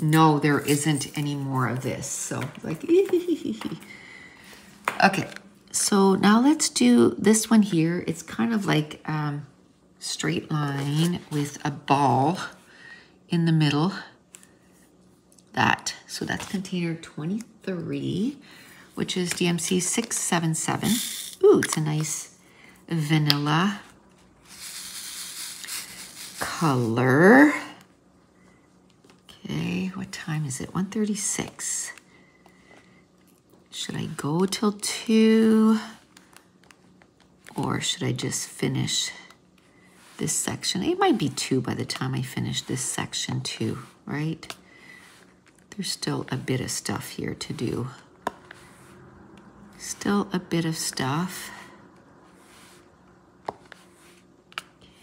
know there isn't any more of this. So like, okay. So now let's do this one here. It's kind of like um, straight line with a ball in the middle. That, so that's container 23, which is DMC 677. Ooh, it's a nice vanilla color. Okay, what time is it? 136. Should I go till 2? Or should I just finish this section? It might be 2 by the time I finish this section too, right? There's still a bit of stuff here to do. Still a bit of stuff.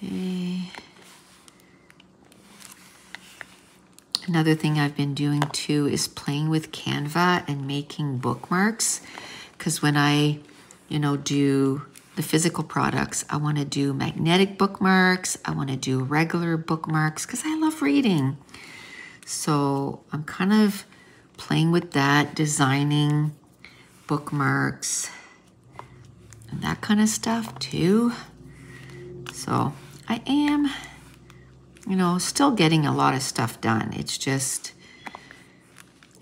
Okay. Another thing I've been doing too is playing with Canva and making bookmarks. Because when I, you know, do the physical products, I want to do magnetic bookmarks. I want to do regular bookmarks because I love reading. So I'm kind of playing with that, designing bookmarks and that kind of stuff too. So I am you know, still getting a lot of stuff done. It's just,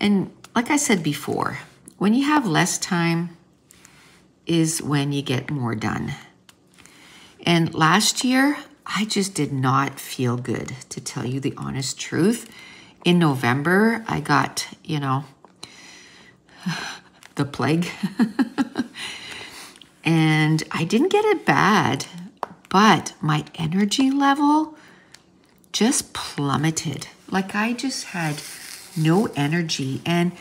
and like I said before, when you have less time is when you get more done. And last year, I just did not feel good, to tell you the honest truth. In November, I got, you know, the plague. and I didn't get it bad, but my energy level just plummeted. Like I just had no energy. And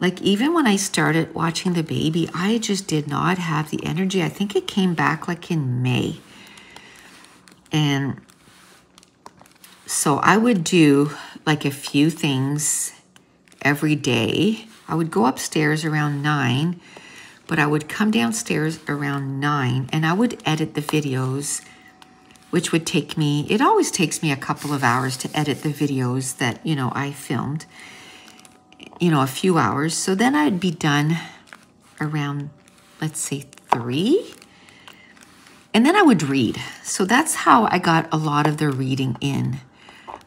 like even when I started watching the baby, I just did not have the energy. I think it came back like in May. And so I would do like a few things every day. I would go upstairs around nine, but I would come downstairs around nine and I would edit the videos which would take me, it always takes me a couple of hours to edit the videos that, you know, I filmed, you know, a few hours. So then I'd be done around, let's say, three. And then I would read. So that's how I got a lot of the reading in.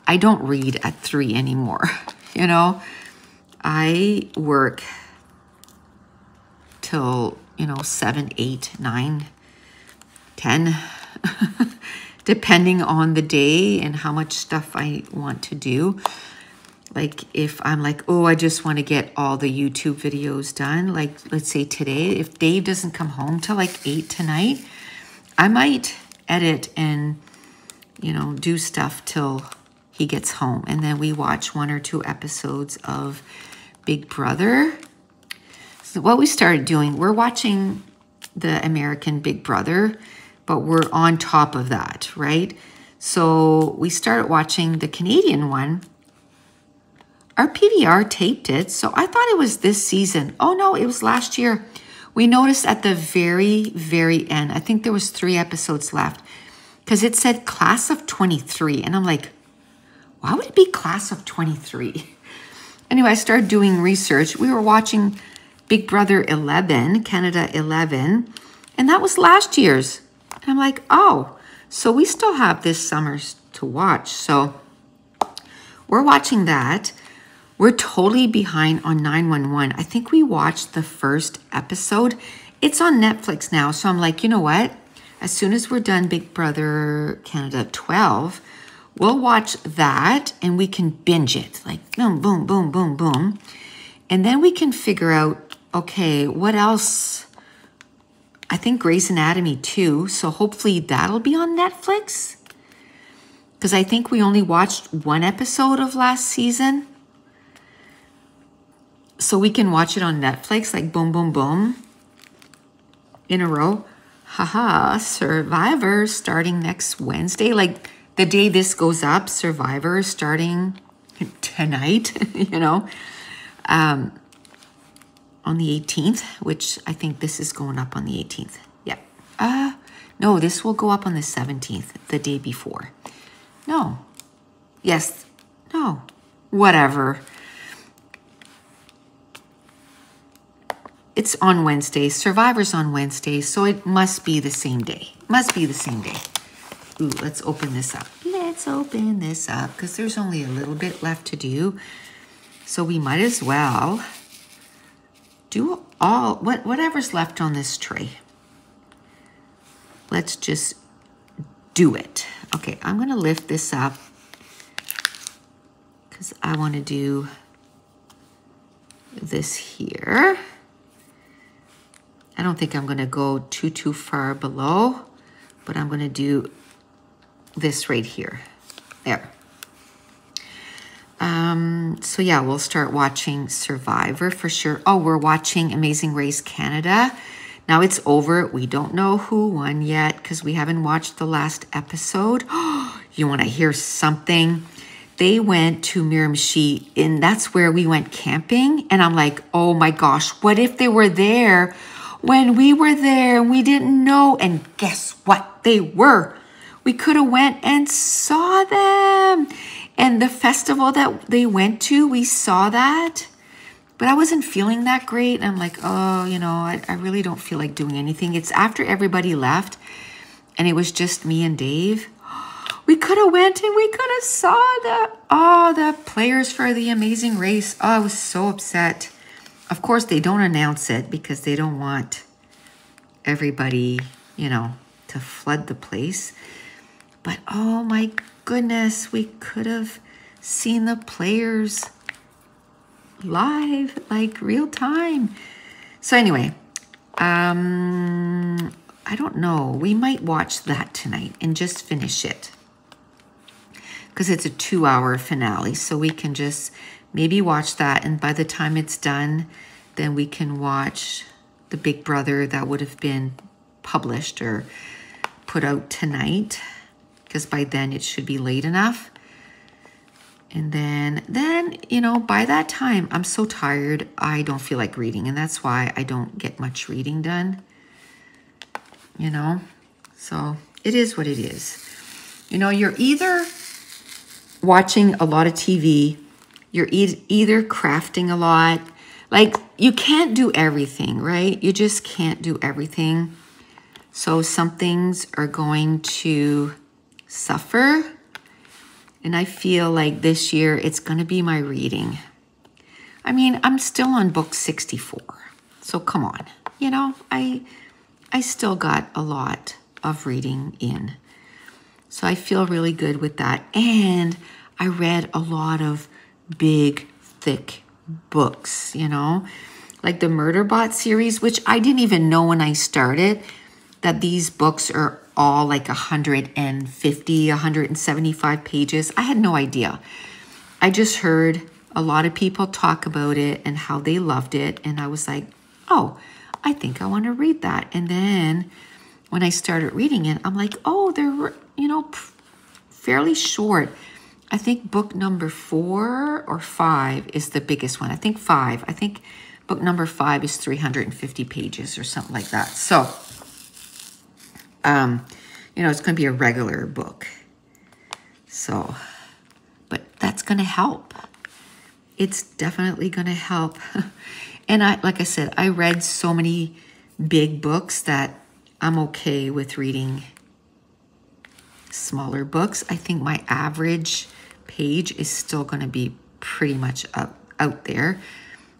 I don't read at three anymore, you know. I work till, you know, seven, eight, nine, ten. depending on the day and how much stuff I want to do. Like if I'm like, oh, I just want to get all the YouTube videos done. Like let's say today, if Dave doesn't come home till like eight tonight, I might edit and, you know, do stuff till he gets home. And then we watch one or two episodes of Big Brother. So what we started doing, we're watching the American Big Brother but we're on top of that, right? So we started watching the Canadian one. Our PVR taped it, so I thought it was this season. Oh no, it was last year. we noticed at the very, very end, I think there was three episodes left, because it said class of 23. And I'm like, why would it be class of 23? Anyway, I started doing research. We were watching Big Brother 11, Canada 11, and that was last year's. And I'm like, oh, so we still have this summer to watch. So we're watching that. We're totally behind on 911. I think we watched the first episode. It's on Netflix now. So I'm like, you know what? As soon as we're done Big Brother Canada 12, we'll watch that and we can binge it like boom, boom, boom, boom, boom. And then we can figure out, okay, what else? I think Grey's Anatomy too. So hopefully that'll be on Netflix. Because I think we only watched one episode of last season so we can watch it on Netflix, like boom, boom, boom, in a row. Haha, Survivor starting next Wednesday. Like the day this goes up, Survivor starting tonight, you know, um, on the 18th, which I think this is going up on the 18th. Yeah. Uh, no, this will go up on the 17th, the day before. No. Yes. No. Whatever. it's on Wednesday. Survivor's on Wednesday, so it must be the same day. Must be the same day. Ooh, let's open this up. Let's open this up because there's only a little bit left to do. So we might as well do all, what, whatever's left on this tray. Let's just do it. Okay, I'm to lift this up because I want to do this here. I don't think I'm to go too, too far below, but I'm to do this right here. There. Um, so yeah, we'll start watching Survivor for sure. Oh, we're watching Amazing Race Canada. Now it's over. We don't know who won yet because we haven't watched the last episode. you want to hear something? They went to Miramichi and that's where we went camping. And I'm like, oh my gosh, what if they were there when we were there and we didn't know. And guess what? They were. We could have went and saw them. And the festival that they went to, we saw that. But I wasn't feeling that great. I'm like, oh, you know, I, I really don't feel like doing anything. It's after everybody left and it was just me and Dave. We could have went and we could have saw the, oh, the players for the amazing race. Oh, I was so upset. Of course, they don't announce it because they don't want everybody, you know, to flood the place. But oh my goodness, we could have seen the players live, like real time. So anyway, um, I don't know. We might watch that tonight and just finish it because it's a two hour finale. So we can just maybe watch that. And by the time it's done, then we can watch the Big Brother that would have been published or put out tonight because by then it should be late enough. And then, then, you know, by that time, I'm so tired, I don't feel like reading. And that's why I don't get much reading done, you know? So it is what it is. You know, you're either watching a lot of TV you're e either crafting a lot, like you can't do everything, right? You just can't do everything. So some things are going to suffer. And I feel like this year it's going to be my reading. I mean, I'm still on book 64. So come on. You know, I I still got a lot of reading in. So I feel really good with that. And I read a lot of big, thick books, you know, like the Murderbot series, which I didn't even know when I started that these books are all like 150, 175 pages. I had no idea. I just heard a lot of people talk about it and how they loved it. And I was like, oh, I think I want to read that. And then when I started reading it, I'm like, oh, they're, you know, fairly short. I think book number four or five is the biggest one. I think five. I think book number five is 350 pages or something like that. So, um, you know, it's going to be a regular book. So, but that's going to help. It's definitely going to help. and I, like I said, I read so many big books that I'm okay with reading smaller books. I think my average page is still going to be pretty much up, out there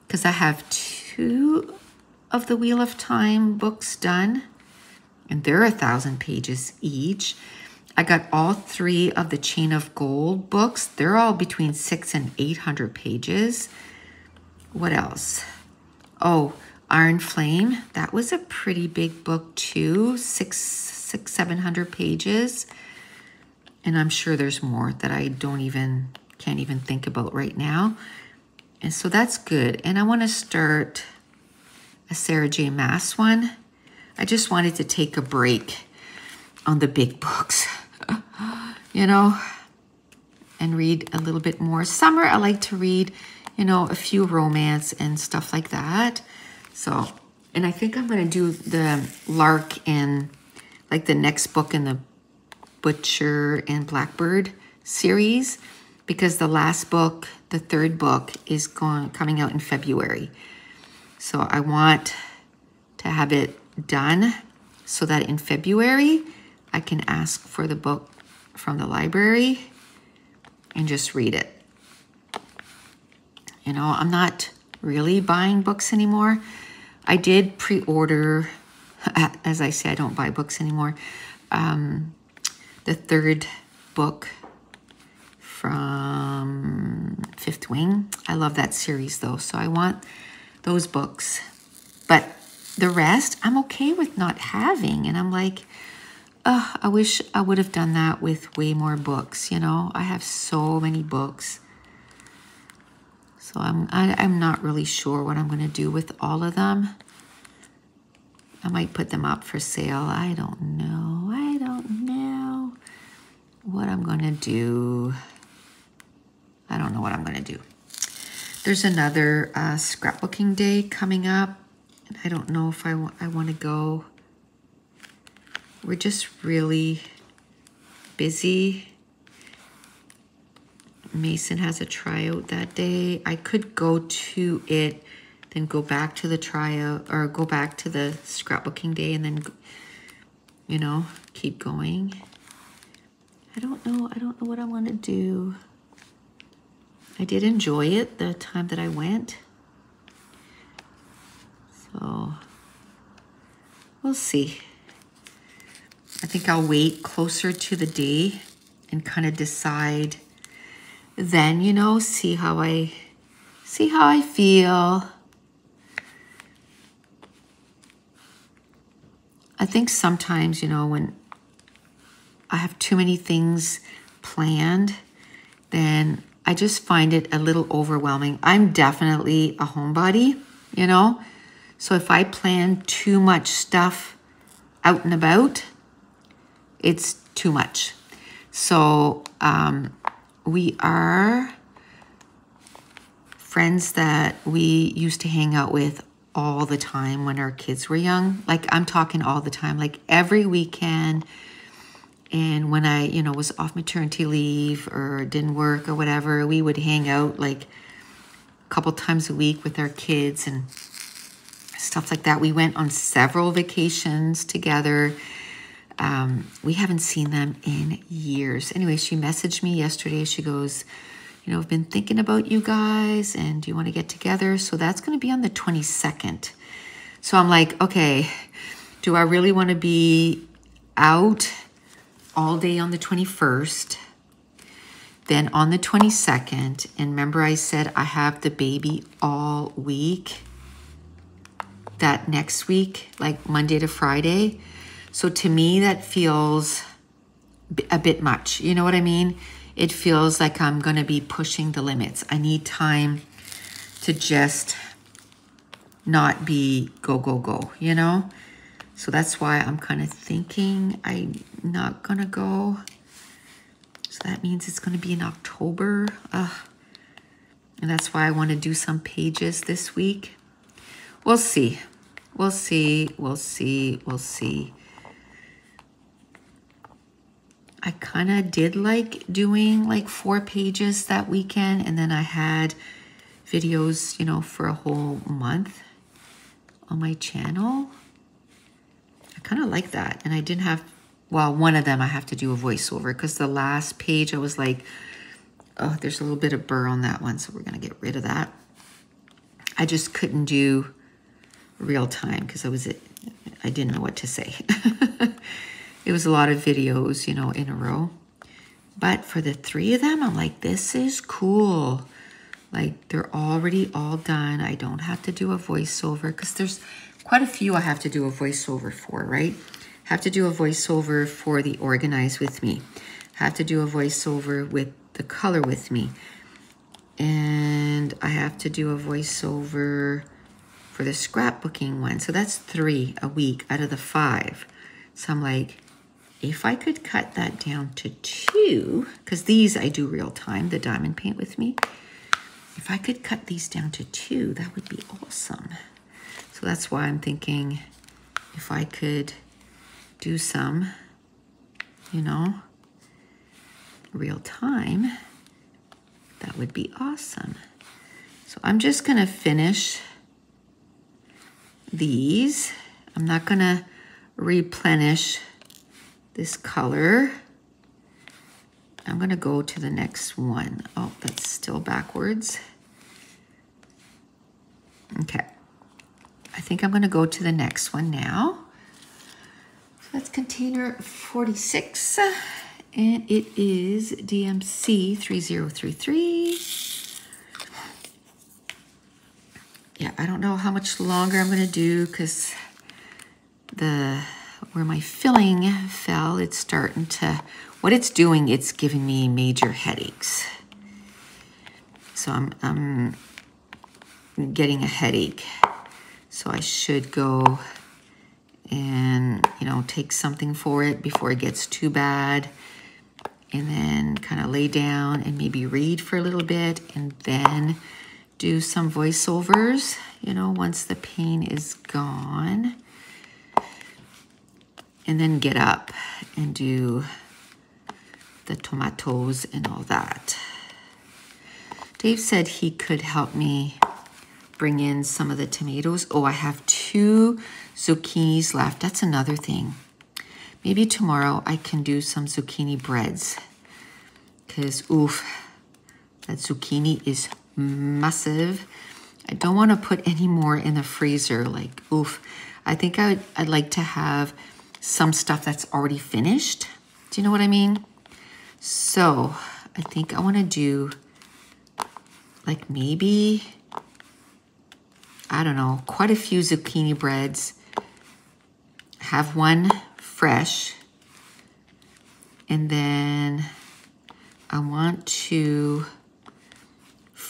because I have two of the Wheel of Time books done and they're a thousand pages each. I got all three of the Chain of Gold books. They're all between six and 800 pages. What else? Oh, Iron Flame. That was a pretty big book too. Six, six, seven hundred pages. And I'm sure there's more that I don't even, can't even think about right now. And so that's good. And I want to start a Sarah J. Maas one. I just wanted to take a break on the big books, you know, and read a little bit more. Summer, I like to read, you know, a few romance and stuff like that. So, and I think I'm going to do the Lark and like the next book in the Butcher and Blackbird series because the last book, the third book, is going coming out in February. So I want to have it done so that in February I can ask for the book from the library and just read it. You know, I'm not really buying books anymore. I did pre-order, as I say, I don't buy books anymore. Um, the third book from Fifth Wing. I love that series though, so I want those books. But the rest, I'm okay with not having. And I'm like, oh, I wish I would have done that with way more books. You know, I have so many books. So I'm, I, I'm not really sure what I'm going to do with all of them. I might put them up for sale. I don't know. I don't know what I'm going to do. I don't know what I'm going to do. There's another uh, scrapbooking day coming up. And I don't know if I, I want to go. We're just really busy Mason has a tryout that day. I could go to it, then go back to the tryout or go back to the scrapbooking day and then, you know, keep going. I don't know. I don't know what I want to do. I did enjoy it the time that I went. So we'll see. I think I'll wait closer to the day and kind of decide then, you know, see how I see how I feel. I think sometimes, you know, when I have too many things planned, then I just find it a little overwhelming. I'm definitely a homebody, you know? So if I plan too much stuff out and about, it's too much. So um, we are friends that we used to hang out with all the time when our kids were young. Like I'm talking all the time, like every weekend. And when I, you know, was off maternity leave or didn't work or whatever, we would hang out like a couple times a week with our kids and stuff like that. We went on several vacations together um, we haven't seen them in years. Anyway, she messaged me yesterday. She goes, You know, I've been thinking about you guys and do you want to get together? So that's going to be on the 22nd. So I'm like, Okay, do I really want to be out all day on the 21st? Then on the 22nd, and remember I said I have the baby all week, that next week, like Monday to Friday. So to me, that feels a bit much. You know what I mean? It feels like I'm going to be pushing the limits. I need time to just not be go, go, go, you know? So that's why I'm kind of thinking I'm not going to go. So that means it's going to be in October. Ugh. And that's why I want to do some pages this week. We'll see. We'll see. We'll see. We'll see. I kind of did like doing like four pages that weekend, and then I had videos, you know, for a whole month on my channel. I kind of like that. And I didn't have, well, one of them I have to do a voiceover because the last page I was like, oh, there's a little bit of burr on that one, so we're going to get rid of that. I just couldn't do real time because I was, I didn't know what to say. it was a lot of videos, you know, in a row. But for the three of them, I'm like, this is cool. Like they're already all done. I don't have to do a voiceover because there's quite a few I have to do a voiceover for, right? Have to do a voiceover for the organize with me. Have to do a voiceover with the color with me. And I have to do a voiceover for the scrapbooking one. So that's three a week out of the five. So I'm like, if I could cut that down to two, because these I do real time, the diamond paint with me. If I could cut these down to two, that would be awesome. So that's why I'm thinking if I could do some, you know, real time, that would be awesome. So I'm just gonna finish these. I'm not gonna replenish this color. I'm gonna go to the next one. Oh, that's still backwards. Okay. I think I'm gonna go to the next one now. So that's container 46 and it is DMC 3033. Yeah, I don't know how much longer I'm gonna do because the where my filling fell, it's starting to what it's doing, it's giving me major headaches. So I'm, I'm getting a headache. So I should go and, you know, take something for it before it gets too bad. And then kind of lay down and maybe read for a little bit and then do some voiceovers, you know, once the pain is gone. And then get up and do the tomatoes and all that. Dave said he could help me bring in some of the tomatoes. Oh, I have two zucchinis left. That's another thing. Maybe tomorrow I can do some zucchini breads. Because, oof, that zucchini is massive. I don't want to put any more in the freezer. Like, oof. I think I would, I'd like to have some stuff that's already finished. Do you know what I mean? So I think I want to do like maybe, I don't know, quite a few zucchini breads. Have one fresh. And then I want to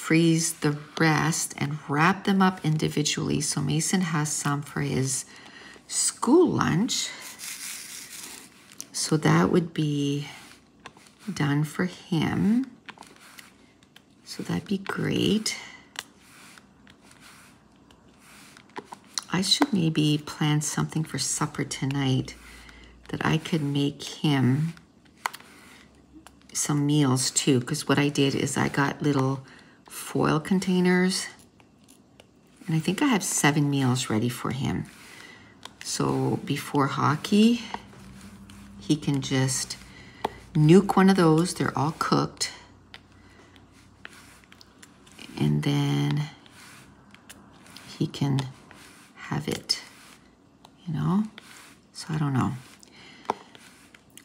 freeze the rest and wrap them up individually. So Mason has some for his school lunch. So that would be done for him. So that'd be great. I should maybe plan something for supper tonight that I could make him some meals too. Because what I did is I got little foil containers and I think I have seven meals ready for him. So before hockey, he can just nuke one of those. They're all cooked. And then he can have it, you know? So I don't know.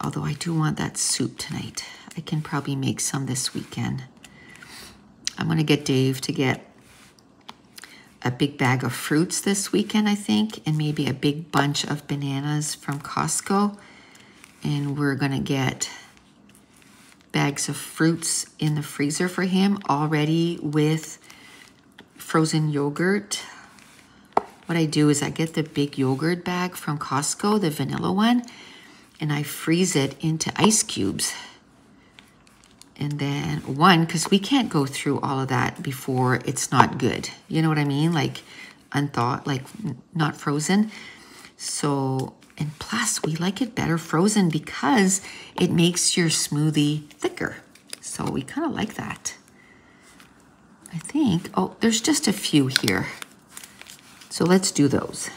Although I do want that soup tonight. I can probably make some this weekend. I'm going to get Dave to get a big bag of fruits this weekend, I think, and maybe a big bunch of bananas from Costco. And we're going to get bags of fruits in the freezer for him already with frozen yogurt. What I do is I get the big yogurt bag from Costco, the vanilla one, and I freeze it into ice cubes. And then one, because we can't go through all of that before it's not good. You know what I mean? Like unthawed, like not frozen. So, and plus we like it better frozen because it makes your smoothie thicker. So we kind of like that. I think, oh, there's just a few here. So let's do those.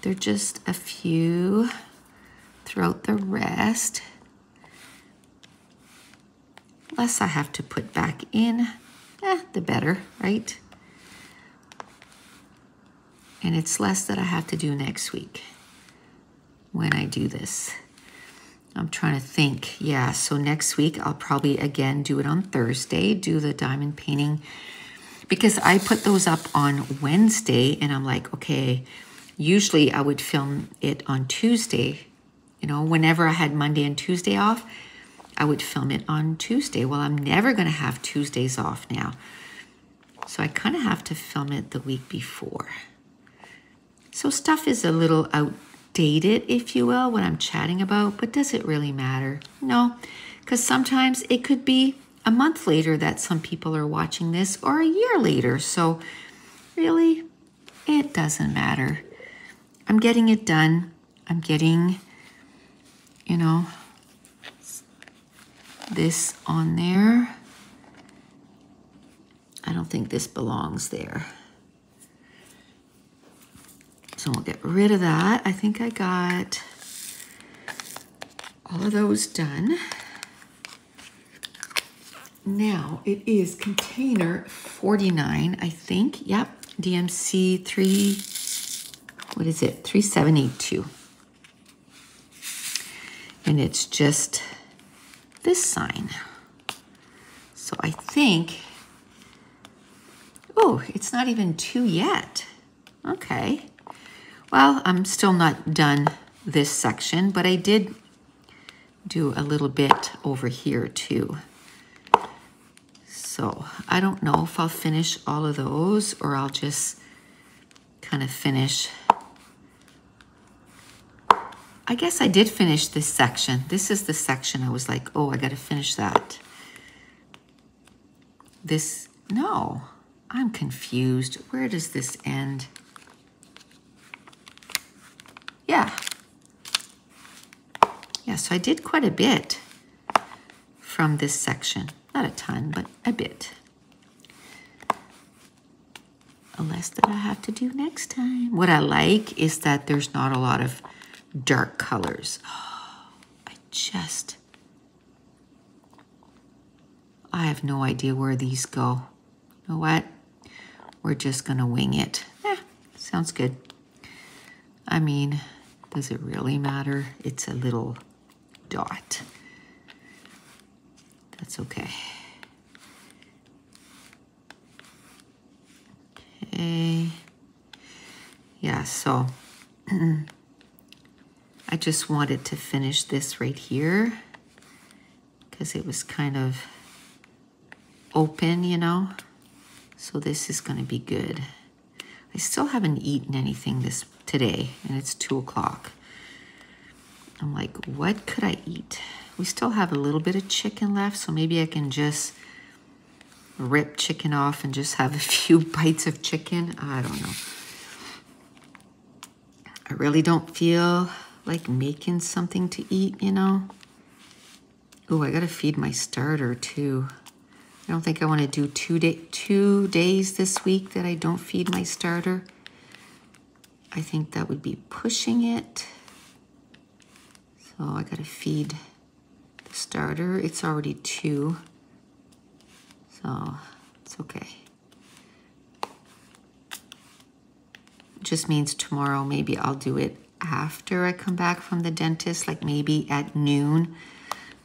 They're just a few throughout the rest. Less I have to put back in, eh, the better, right? And it's less that I have to do next week when I do this. I'm trying to think. Yeah, so next week I'll probably again do it on Thursday, do the diamond painting because I put those up on Wednesday and I'm like, okay, usually I would film it on Tuesday. You know, whenever I had Monday and Tuesday off, I would film it on Tuesday. Well, I'm never going to have Tuesdays off now. So I kind of have to film it the week before. So stuff is a little outdated, if you will, what I'm chatting about, but does it really matter? No, because sometimes it could be a month later that some people are watching this or a year later. So really, it doesn't matter. I'm getting it done. I'm getting, you know, this on there. I don't think this belongs there. So we'll get rid of that. I think I got all of those done. Now it is container 49, I think. Yep, DMC 3, what is it? 3782. And it's just this sign. So I think, oh, it's not even two yet. Okay. Well, I'm still not done this section, but I did do a little bit over here too. So I don't know if I'll finish all of those or I'll just kind of finish. I guess I did finish this section. This is the section I was like, oh, I got to finish that. This, no, I'm confused. Where does this end? Yeah. Yeah, so I did quite a bit from this section. Not a ton, but a bit. A less that I have to do next time. What I like is that there's not a lot of dark colors. I just... I have no idea where these go. You know what? We're just to wing it. Eh, sounds good. I mean, does it really matter? It's a little dot. That's okay. Okay. Yeah, so I just wanted to finish this right here because it was kind of open, you know. So this is going to be good. I still haven't eaten anything this today, and it's 2 o'clock. I'm like, what could I eat? We still have a little bit of chicken left, so maybe I can just rip chicken off and just have a few bites of chicken. I don't know. I really don't feel like making something to eat, you know? Oh, I gotta feed my starter too. I don't think I want to do two, day, two days this week that I don't feed my starter. I think that would be pushing it. So I gotta feed the starter. It's already two, so it's okay. Just means tomorrow maybe I'll do it after I come back from the dentist, like maybe at noon,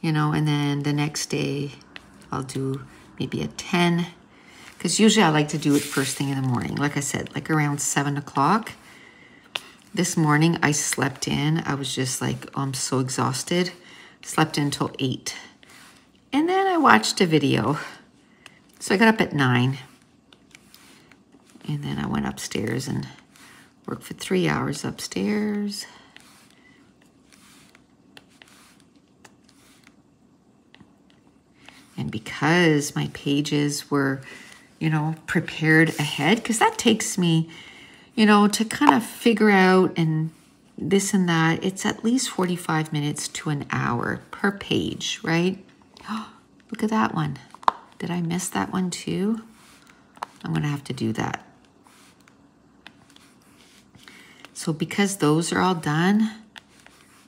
you know, and then the next day I'll do maybe at 10. Because usually I like to do it first thing in the morning. Like I said, like around 7 o'clock. This morning I slept in. I was just like, oh, I'm so exhausted slept in until 8. And then I watched a video. So I got up at 9. And then I went upstairs and worked for three hours upstairs. And because my pages were you know, prepared ahead because that takes me, you know, to kind of figure out and this and that. It's at least 45 minutes to an hour per page, right? Look at that one. Did I miss that one too? I'm going to have to do that. So because those are all done,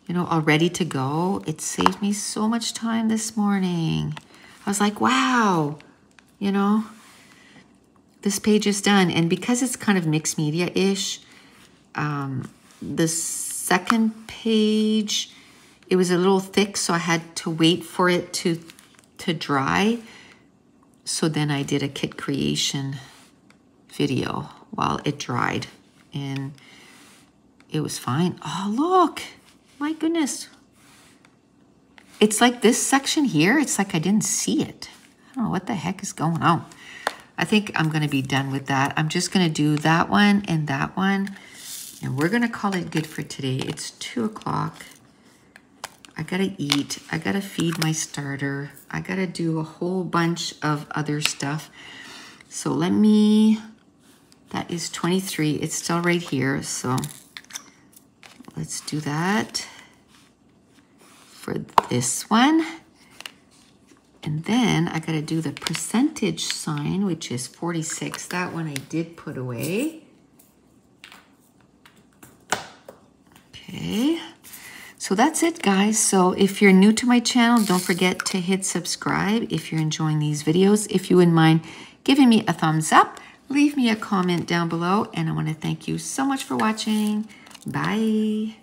you know, all ready to go, it saved me so much time this morning. I was like, wow, you know, this page is done. And because it's kind of mixed media-ish, um, the second page, it was a little thick, so I had to wait for it to, to dry. So then I did a kit creation video while it dried and it was fine. Oh, look, my goodness. It's like this section here, it's like I didn't see it. I don't know what the heck is going on. I think I'm gonna be done with that. I'm just gonna do that one and that one, and we're gonna call it good for today. It's two o'clock. I gotta eat, I gotta feed my starter. I gotta do a whole bunch of other stuff. So let me, that is 23. It's still right here, so let's do that for this one. And then I got to do the percentage sign, which is 46. That one I did put away. Okay. So that's it, guys. So if you're new to my channel, don't forget to hit subscribe if you're enjoying these videos. If you wouldn't mind giving me a thumbs up, leave me a comment down below. And I want to thank you so much for watching. Bye.